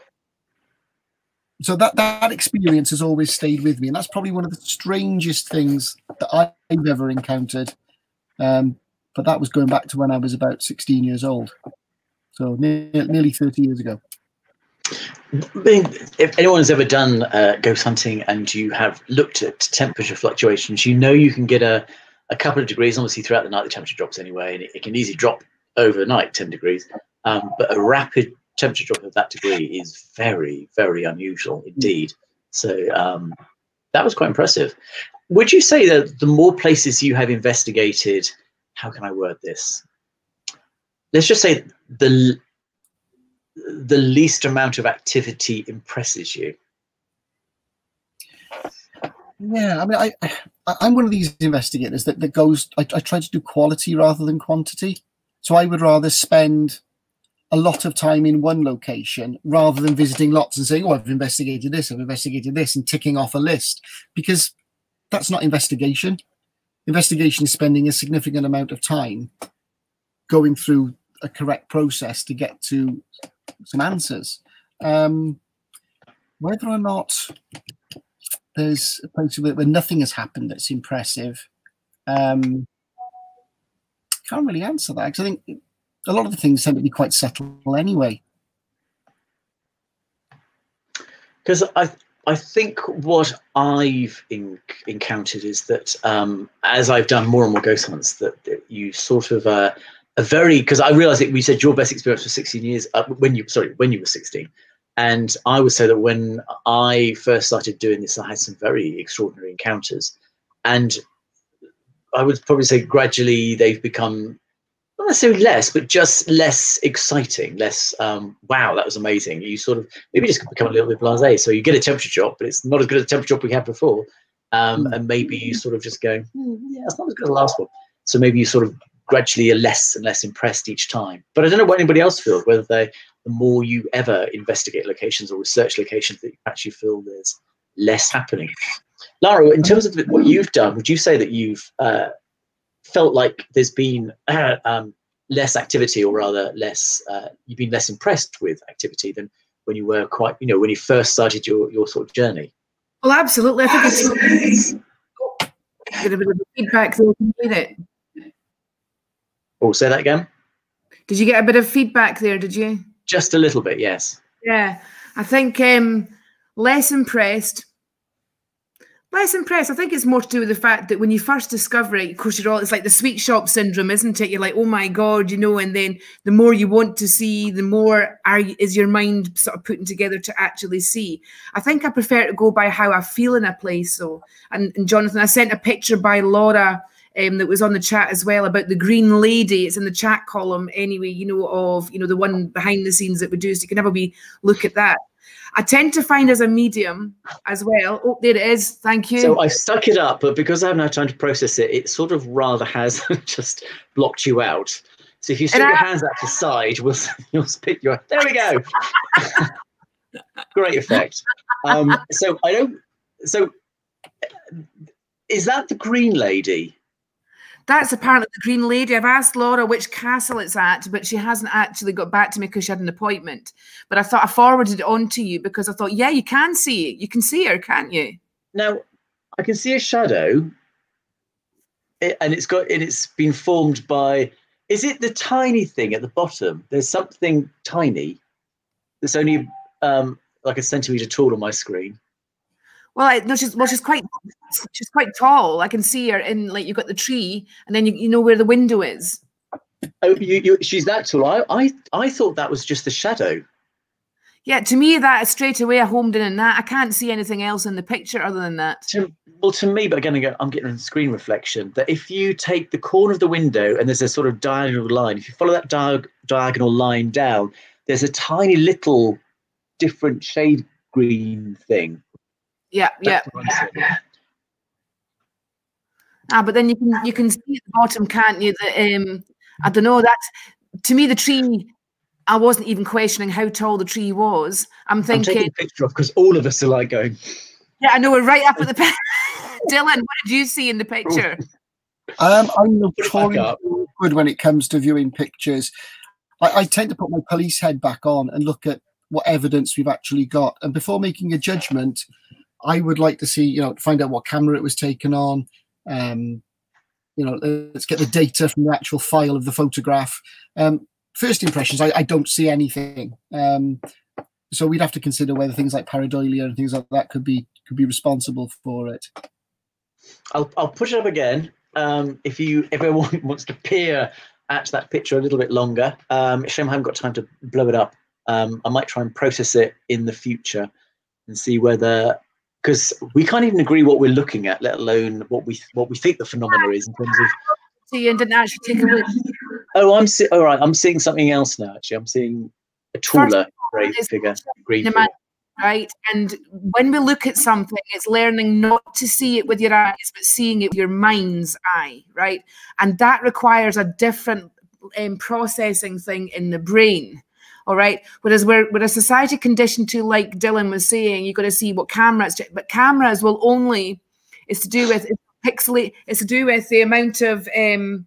C: So that, that experience has always stayed with me. And that's probably one of the strangest things that I've ever encountered. Um, but that was going back to when I was about 16 years old. So nearly 30 years ago
A: if anyone has ever done uh, ghost hunting and you have looked at temperature fluctuations, you know you can get a, a couple of degrees. Obviously, throughout the night, the temperature drops anyway, and it, it can easily drop overnight 10 degrees. Um, but a rapid temperature drop of that degree is very, very unusual indeed. So um, that was quite impressive. Would you say that the more places you have investigated, how can I word this? Let's just say the the least amount of activity impresses you?
C: Yeah, I mean, I, I am one of these investigators that, that goes. I, I try to do quality rather than quantity. So I would rather spend a lot of time in one location rather than visiting lots and saying, "Oh, I've investigated this, I've investigated this," and ticking off a list because that's not investigation. Investigation is spending a significant amount of time going through a correct process to get to some answers. Um, whether or not there's a place where, where nothing has happened that's impressive, um, can't really answer that because I think a lot of the things tend to be quite subtle anyway.
A: Because I, I think what I've in, encountered is that um, as I've done more and more ghost hunts, that, that you sort of uh, a very because I realized that we said your best experience was 16 years uh, when you sorry when you were 16, and I would say that when I first started doing this, I had some very extraordinary encounters, and I would probably say gradually they've become not necessarily less, but just less exciting, less um, wow, that was amazing. You sort of maybe just become a little bit blasé. So you get a temperature drop, but it's not as good as a temperature drop we had before. Um, and maybe you sort of just go, hmm, yeah, it's not as good as the last one. So maybe you sort of gradually are less and less impressed each time. But I don't know what anybody else feels, whether they, the more you ever investigate locations or research locations, that you actually feel there's less happening. Lara, in terms of what you've done, would you say that you've uh, felt like there's been uh, um, less activity, or rather less, uh, you've been less impressed with activity than when you were quite, you know, when you first started your your sort of journey.
B: Well, absolutely. I think it's get a bit of feedback so we can read it.
A: Oh, say that again.
B: Did you get a bit of feedback there? Did you?
A: Just a little bit, yes.
B: Yeah, I think um, less impressed. Less impressed. I think it's more to do with the fact that when you first discover it, of course, you're all, it's like the sweet shop syndrome, isn't it? You're like, oh my God, you know, and then the more you want to see, the more are, is your mind sort of putting together to actually see. I think I prefer to go by how I feel in a place. So, and, and Jonathan, I sent a picture by Laura um, that was on the chat as well about the Green Lady. It's in the chat column anyway, you know, of, you know, the one behind the scenes that we do. So you can never be look at that. I tend to find as a medium as well. Oh, there it is. Thank you.
A: So I stuck it up, but because I haven't had time to process it, it sort of rather has just blocked you out. So if you stick your hands out to the side, we'll you'll spit your. There we go. Great effect. Um, so I don't. So is that the Green Lady?
B: That's apparently the Green Lady. I've asked Laura which castle it's at, but she hasn't actually got back to me because she had an appointment. But I thought I forwarded it on to you because I thought, yeah, you can see it. You can see her, can't you?
A: Now, I can see a shadow, and it's got and it's been formed by. Is it the tiny thing at the bottom? There's something tiny that's only um, like a centimeter tall on my screen.
B: Well, no, she's well, she's quite she's quite tall. I can see her in like you've got the tree, and then you, you know where the window is.
A: Oh, you, you she's that tall. I, I I thought that was just the shadow.
B: Yeah, to me that straight away I homed in on that. I can't see anything else in the picture other than that.
A: To, well, to me, but again, I'm getting a screen reflection that if you take the corner of the window and there's a sort of diagonal line, if you follow that diag diagonal line down, there's a tiny little different shade green thing
B: yeah, yeah. Ah, but then you can you can see at the bottom, can't you? That um, I don't know. That's to me the tree. I wasn't even questioning how tall the tree was. I'm thinking. I'm taking
A: a picture of because all of us are like going.
B: Yeah, I know. We're right up at the. Dylan, what did you see in the picture?
C: Um, I'm notoriously good when it comes to viewing pictures. I, I tend to put my police head back on and look at what evidence we've actually got, and before making a judgment, I would like to see, you know, find out what camera it was taken on. Um, you know, let's get the data from the actual file of the photograph. Um, first impressions, I, I don't see anything. Um, so we'd have to consider whether things like pareidolia and things like that could be could be responsible for it.
A: I'll I'll push it up again. Um, if you if everyone wants to peer at that picture a little bit longer, um, shame I haven't got time to blow it up. Um, I might try and process it in the future and see whether because we can't even agree what we're looking at, let alone what we what we think the phenomena is in terms of.
B: So you didn't actually take a look.
A: Oh, I'm see- all right. I'm seeing something else now. Actually, I'm seeing a taller grey figure, green figure.
B: Right, and when we look at something, it's learning not to see it with your eyes, but seeing it with your mind's eye. Right, and that requires a different um, processing thing in the brain all right. Whereas we're, we're a society conditioned to, like Dylan was saying, you've got to see what cameras, but cameras will only, it's to do with it's pixelate, it's to do with the amount of, um,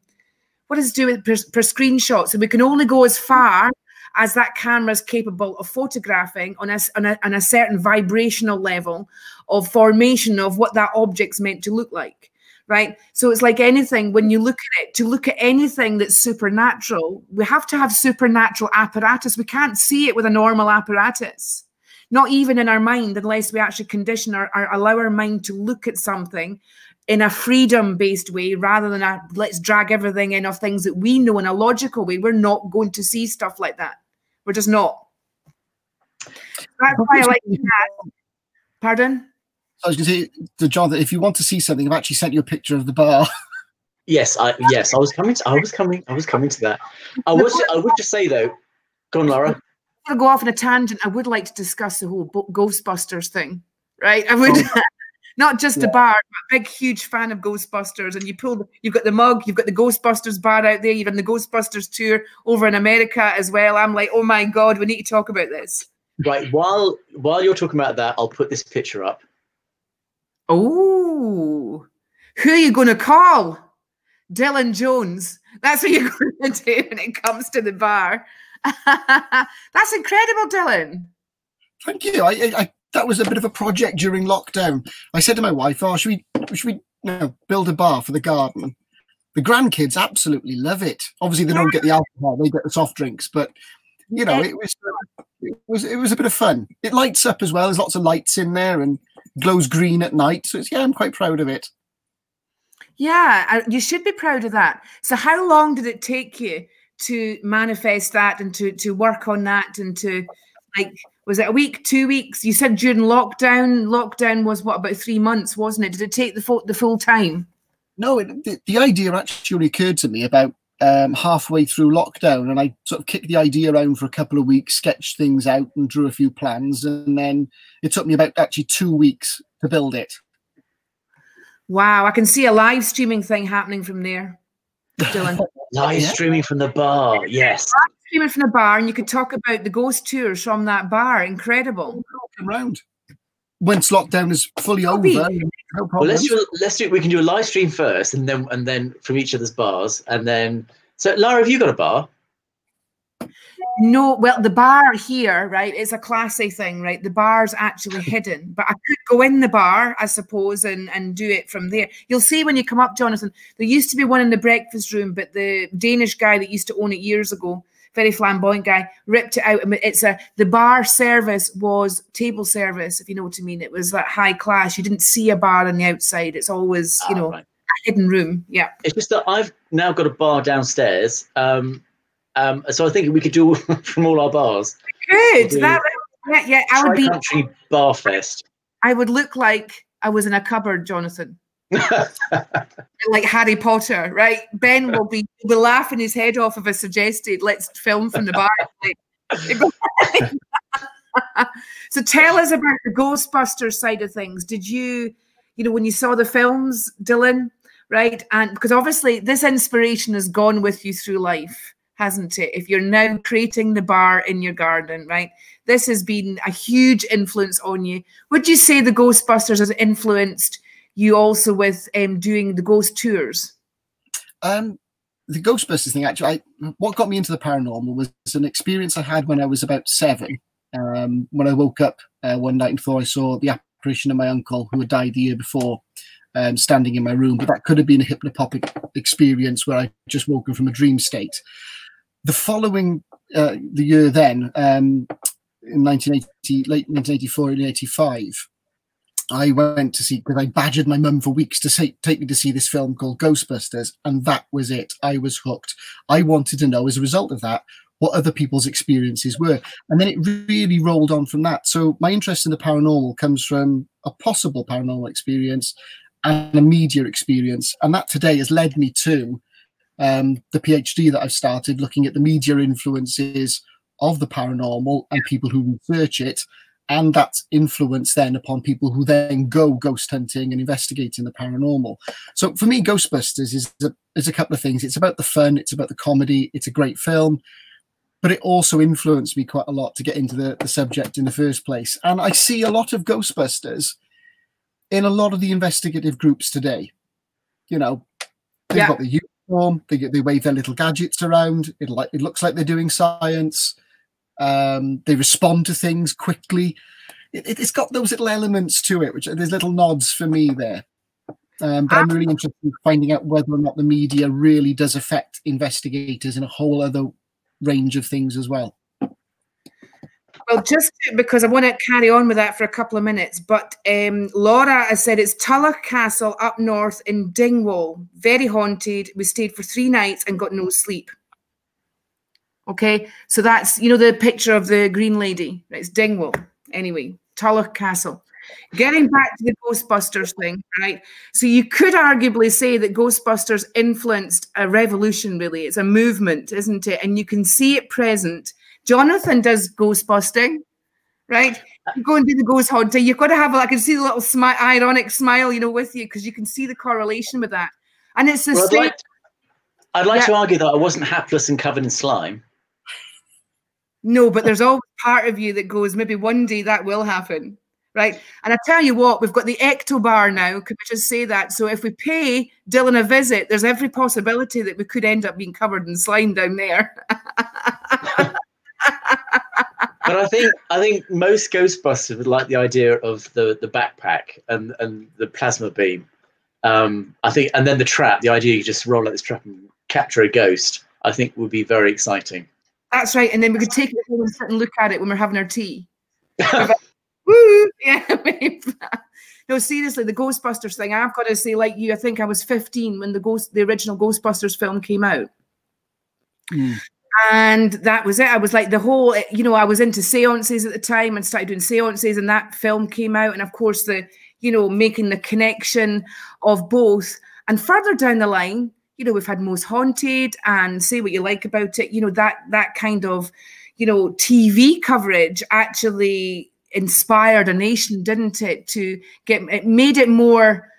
B: what it do with per, per screenshot? So we can only go as far as that camera is capable of photographing on a, on a, on a certain vibrational level of formation of what that object's meant to look like right? So it's like anything, when you look at it, to look at anything that's supernatural, we have to have supernatural apparatus. We can't see it with a normal apparatus, not even in our mind, unless we actually condition or, or allow our mind to look at something in a freedom based way rather than a let's drag everything in of things that we know in a logical way. We're not going to see stuff like that. We're just not. That's why I like that. Pardon?
C: I was going to say to Jonathan, if you want to see something, I've actually sent you a picture of the bar.
A: Yes, I yes, I was coming. To, I was coming. I was coming to that. I was. I would just say though. Go on, Laura.
B: I'm gonna go off on a tangent, I would like to discuss the whole Ghostbusters thing, right? I would. Oh. Not just yeah. a bar, but a big, huge fan of Ghostbusters. And you pull, the, you've got the mug, you've got the Ghostbusters bar out there, you've done the Ghostbusters tour over in America as well. I'm like, oh my God, we need to talk about this.
A: Right. While while you're talking about that, I'll put this picture up.
B: Oh, who are you going to call? Dylan Jones. That's what you're going to do when it comes to the bar. That's incredible, Dylan.
C: Thank you. I, I, that was a bit of a project during lockdown. I said to my wife, "Oh, should we should we you know, build a bar for the garden?" The grandkids absolutely love it. Obviously, they don't get the alcohol; they get the soft drinks. But you know, it was it was it was a bit of fun. It lights up as well. There's lots of lights in there and glows green at night. So it's yeah, I'm quite proud of it.
B: Yeah, you should be proud of that. So, how long did it take you to manifest that and to to work on that and to like was it a week, two weeks? You said during lockdown. Lockdown was what about three months, wasn't it? Did it take the full the full time?
C: No, it, the, the idea actually occurred to me about um, halfway through lockdown, and I sort of kicked the idea around for a couple of weeks, sketched things out, and drew a few plans, and then it took me about actually two weeks to build it.
B: Wow, I can see a live streaming thing happening from there, Dylan.
A: live yeah. streaming from the bar, yes. Live
B: streaming from the bar, and you could talk about the ghost tours from that bar. Incredible.
C: Come round. Once lockdown is fully over,
A: no well, let's do, let's do. We can do a live stream first, and then and then from each other's bars, and then. So, Lara, have you got a bar?
B: No, well, the bar here, right, is a classy thing, right? The bar's actually hidden, but I could go in the bar, I suppose, and, and do it from there. You'll see when you come up, Jonathan, there used to be one in the breakfast room, but the Danish guy that used to own it years ago, very flamboyant guy, ripped it out. I mean, it's a the bar service was table service, if you know what I mean. It was that high class. You didn't see a bar on the outside. It's always, you oh, know, right. a hidden room. Yeah.
A: It's just that I've now got a bar downstairs. Um, um, so I think we could do from all our bars.
B: Good. That, yeah, yeah, I would be
A: country bar fest.
B: I would look like I was in a cupboard, Jonathan. like Harry Potter, right? Ben will be will be laughing his head off if I suggested let's film from the bar. so tell us about the Ghostbusters side of things. Did you, you know, when you saw the films, Dylan, right? And because obviously this inspiration has gone with you through life hasn't it? If you're now creating the bar in your garden, right? This has been a huge influence on you. Would you say the Ghostbusters has influenced you also with um, doing the ghost tours?
C: Um, the Ghostbusters thing, actually, I, what got me into the paranormal was an experience I had when I was about seven. Um, when I woke up uh, one night and thought I saw the apparition of my uncle who had died the year before um, standing in my room, but that could have been a hypnopompic experience where I just woken from a dream state the following uh, the year then, um, in 1980, late 1984 and 85, I went to see because I badgered my mum for weeks to say, take me to see this film called Ghostbusters, and that was it. I was hooked. I wanted to know as a result of that what other people's experiences were, and then it really rolled on from that. So my interest in the paranormal comes from a possible paranormal experience and a media experience, and that today has led me to um, the PhD that I've started looking at the media influences of the paranormal and people who research it, and that influence then upon people who then go ghost hunting and investigating the paranormal. So for me, Ghostbusters is a, is a couple of things. It's about the fun, it's about the comedy, it's a great film, but it also influenced me quite a lot to get into the, the subject in the first place. And I see a lot of Ghostbusters in a lot of the investigative groups today. You know, they've yeah. got the uniform, they, they wave their little gadgets around. It like it looks like they're doing science. Um, they respond to things quickly. It, has got those little elements to it, which there's little nods for me there. Um, but I'm really interested in finding out whether or not the media really does affect investigators in a whole other range of things as well.
B: Well, just because I want to carry on with that for a couple of minutes, but um, Laura has said it's Tulloch Castle up north in Dingwall, very haunted. We stayed for three nights and got no sleep. Okay, so that's you know the picture of the Green Lady. It's Dingwall. Anyway, Tulloch Castle. Getting back to the Ghostbusters thing, right? So you could arguably say that Ghostbusters influenced a revolution. Really, it's a movement, isn't it? And you can see it present Jonathan does ghost busting, right? You go and do the ghost hunting. You've got to have, I can see the little smile, ironic smile, you know, with you because you can see the correlation with that. And it's the well,
A: same. I'd like, I'd like yeah. to argue that I wasn't hapless and covered in slime.
B: No, but there's always part of you that goes, maybe one day that will happen. right? And I tell you what, we've got the Ecto Bar now. Could we just say that? So if we pay Dylan a visit, there's every possibility that we could end up being covered in slime down there.
A: but I think I think most Ghostbusters would like the idea of the the backpack and and the plasma beam. Um, I think, and then the trap. The idea you just roll out this trap and capture a ghost. I think would be very exciting.
B: That's right, and then we could take it home and sit and look at it when we're having our tea. Woo! Yeah. no, seriously, the Ghostbusters thing. I've got to say, like you, I think I was 15 when the ghost, the original Ghostbusters film came out. Mm. And that was it. I was like the whole, you know, I was into seances at the time and started doing seances, and that film came out. And of course, the, you know, making the connection of both. And further down the line, you know, we've had Most Haunted and Say What You Like About It, you know, that that kind of, you know, TV coverage actually inspired a nation, didn't it? To get it made it more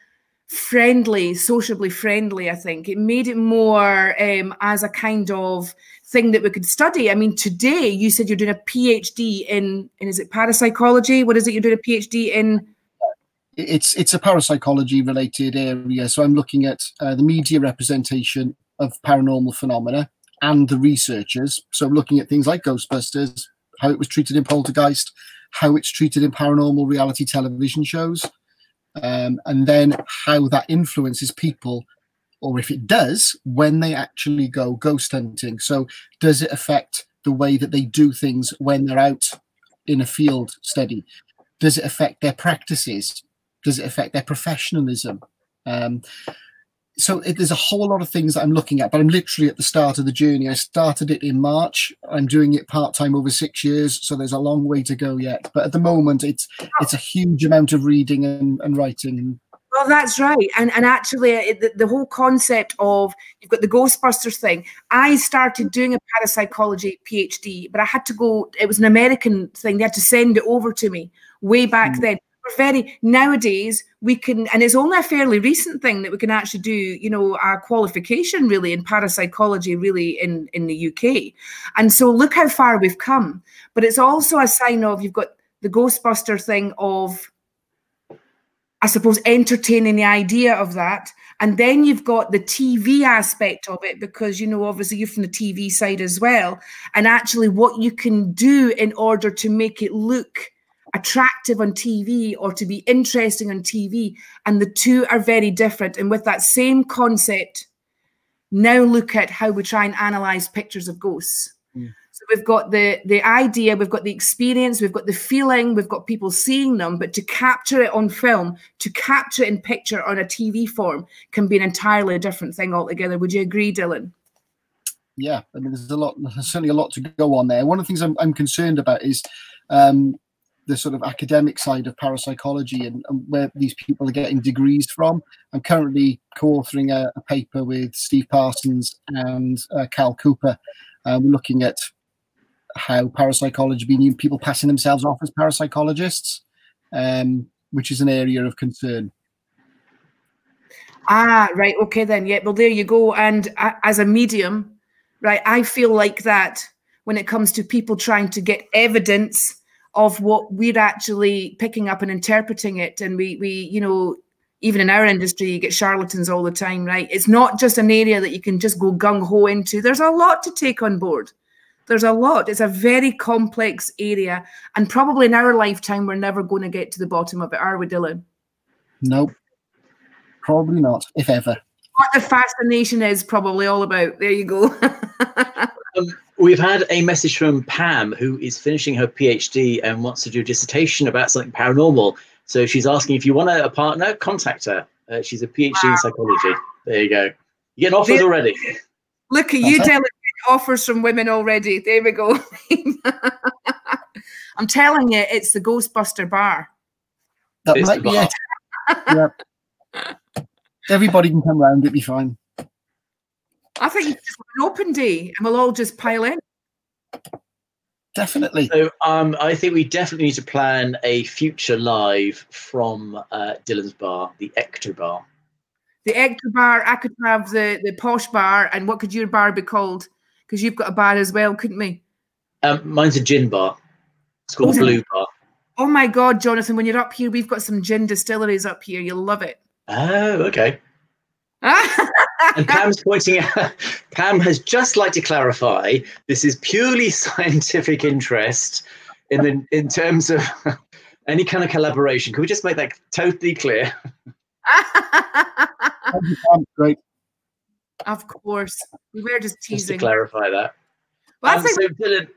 B: friendly, sociably friendly. I think it made it more um, as a kind of thing that we could study. I mean, today you said you're doing a PhD in, in is it parapsychology? What is it you're doing a PhD in?
C: It's it's a parapsychology related area. So I'm looking at uh, the media representation of paranormal phenomena and the researchers. So I'm looking at things like Ghostbusters, how it was treated in Poltergeist, how it's treated in paranormal reality television shows, um, and then how that influences people, or if it does, when they actually go ghost hunting. So, does it affect the way that they do things when they're out in a field study? Does it affect their practices? Does it affect their professionalism? Um, so it, there's a whole lot of things that I'm looking at, but I'm literally at the start of the journey. I started it in March. I'm doing it part time over six years, so there's a long way to go yet. But at the moment, it's it's a huge amount of reading and, and writing.
B: Well, that's right, and and actually, it, the, the whole concept of you've got the Ghostbusters thing. I started doing a parapsychology PhD, but I had to go. It was an American thing. They had to send it over to me way back mm. then we're very nowadays we can and it's only a fairly recent thing that we can actually do you know our qualification really in parapsychology really in in the uk and so look how far we've come. But it's also a sign of you've got the ghostbuster thing of i suppose entertaining the idea of that. And then you've got the tv aspect of it because you know obviously you're from the tv side as well. And actually what you can do in order to make it look attractive on TV or to be interesting on TV. And the two are very different. And with that same concept, now look at how we try and analyze pictures of ghosts. Mm. So we've got the the idea, we've got the experience, we've got the feeling, we've got people seeing them, but to capture it on film, to capture it in picture on a TV form can be an entirely different thing altogether. Would you agree, Dylan?
C: Yeah, I mean, there's a lot, there's certainly a lot to go on there. One of the things I'm, I'm concerned about is um, the sort of academic side of parapsychology and, and, where these people are getting degrees from. I'm currently co-authoring a, a paper with Steve Parsons and uh, Cal Cooper. Uh, we're looking at how parapsychology being people passing themselves off as parapsychologists, um, which is an area of concern.
B: Ah, right. Okay, then. Yeah. Well, there you go. And uh, as a medium, right, I feel like that when it comes to people trying to get evidence of what we're actually picking up and interpreting it. And we, we, you know, even in our industry, you get charlatans all the time, right? It's not just an area that you can just go gung ho into. There's a lot to take on board. There's a lot. It's a very complex area. And probably in our lifetime, we're never going to get to the bottom of it, are we, Dylan?
C: Nope. Probably not, if ever.
B: What the fascination is probably all about. There you go.
A: um, We've had a message from Pam, who is finishing her PhD and wants to do a dissertation about something paranormal. So she's asking if you want a, a partner, contact her. Uh, she's a PhD wow. in psychology. There you go. You get offers already.
B: Look at you, Dylan. Offers from women already. There we go. I'm telling you, it's the Ghostbuster bar.
C: That it's might be bar. it. yep. Everybody can come round. It'd be fine.
B: I think it's just an open day and we'll all just pile in.
C: Definitely.
A: So um, I think we definitely need to plan a future live from uh, Dylan's bar, the Ecto Bar.
B: The Ecto Bar, I could have the, the posh bar, and what could your bar be called? Because you've got a bar as well, couldn't we?
A: Um, mine's a gin bar. It's called oh, Blue Bar.
B: Oh my God, Jonathan, when you're up here, we've got some gin distilleries up here. You'll love it.
A: Oh, okay. and Pam's pointing out, Pam has just like to clarify this is purely scientific interest in the in terms of any kind of collaboration. Can we just make that totally clear?
C: Great.
B: Of course. We were just teasing.
A: Just to clarify that. Well, um, so Dylan,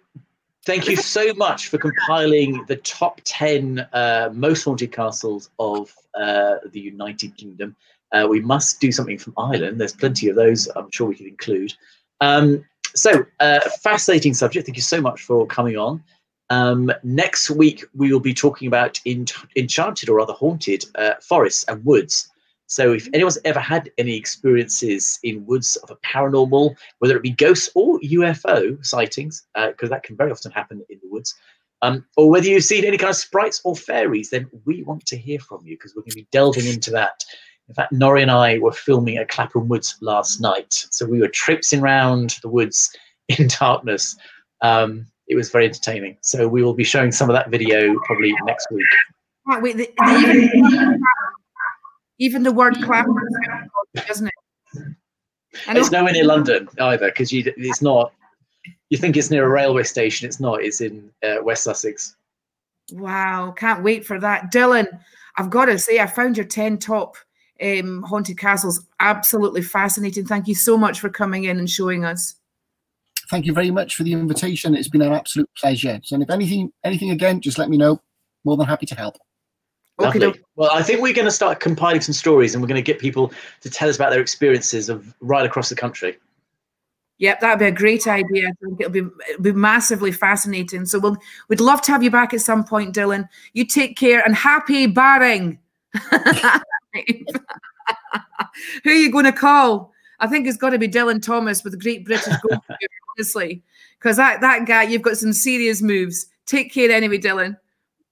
A: thank you so much for compiling the top 10 uh, most haunted castles of uh, the United Kingdom. Uh, we must do something from Ireland. There's plenty of those I'm sure we could include. Um, so, uh, fascinating subject. Thank you so much for coming on. Um, next week, we will be talking about enchanted or other haunted uh, forests and woods. So, if anyone's ever had any experiences in woods of a paranormal, whether it be ghosts or UFO sightings, because uh, that can very often happen in the woods, um, or whether you've seen any kind of sprites or fairies, then we want to hear from you because we're going to be delving into that. In fact, Norrie and I were filming at Clapham Woods last night. So we were traipsing around the woods in darkness. Um, it was very entertaining. So we will be showing some of that video probably next week.
B: The, the, even, even, the word Clapham, doesn't it?
A: And It's nowhere near London either, because it's not. You think it's near a railway station? It's not. It's in uh, West Sussex.
B: Wow, can't wait for that, Dylan. I've got to say, I found your ten top um, haunted castles absolutely fascinating. Thank you so much for coming in and showing us
C: thank you very much for the invitation. It's been an absolute pleasure. And if anything, anything again, just let me know. More than happy to help.
A: Lovely. Okay. Well, I think we're going to start compiling some stories, and we're going to get people to tell us about their experiences of right across the country.
B: Yep, that'd be a great idea. I think it'll be it'll be massively fascinating. So we'll we'd love to have you back at some point, Dylan. You take care and happy barring. Who are you going to call? I think it's got to be Dylan Thomas with the Great British Gold honestly, because that that guy, you've got some serious moves. Take care anyway, Dylan.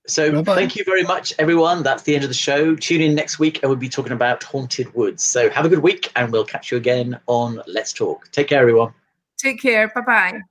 A: So Bye-bye. thank you very much, everyone. That's the end of the show. Tune in next week, and we'll be talking about haunted woods. So have a good week, and we'll catch you again on Let's Talk. Take care, everyone.
B: Take care. Bye bye.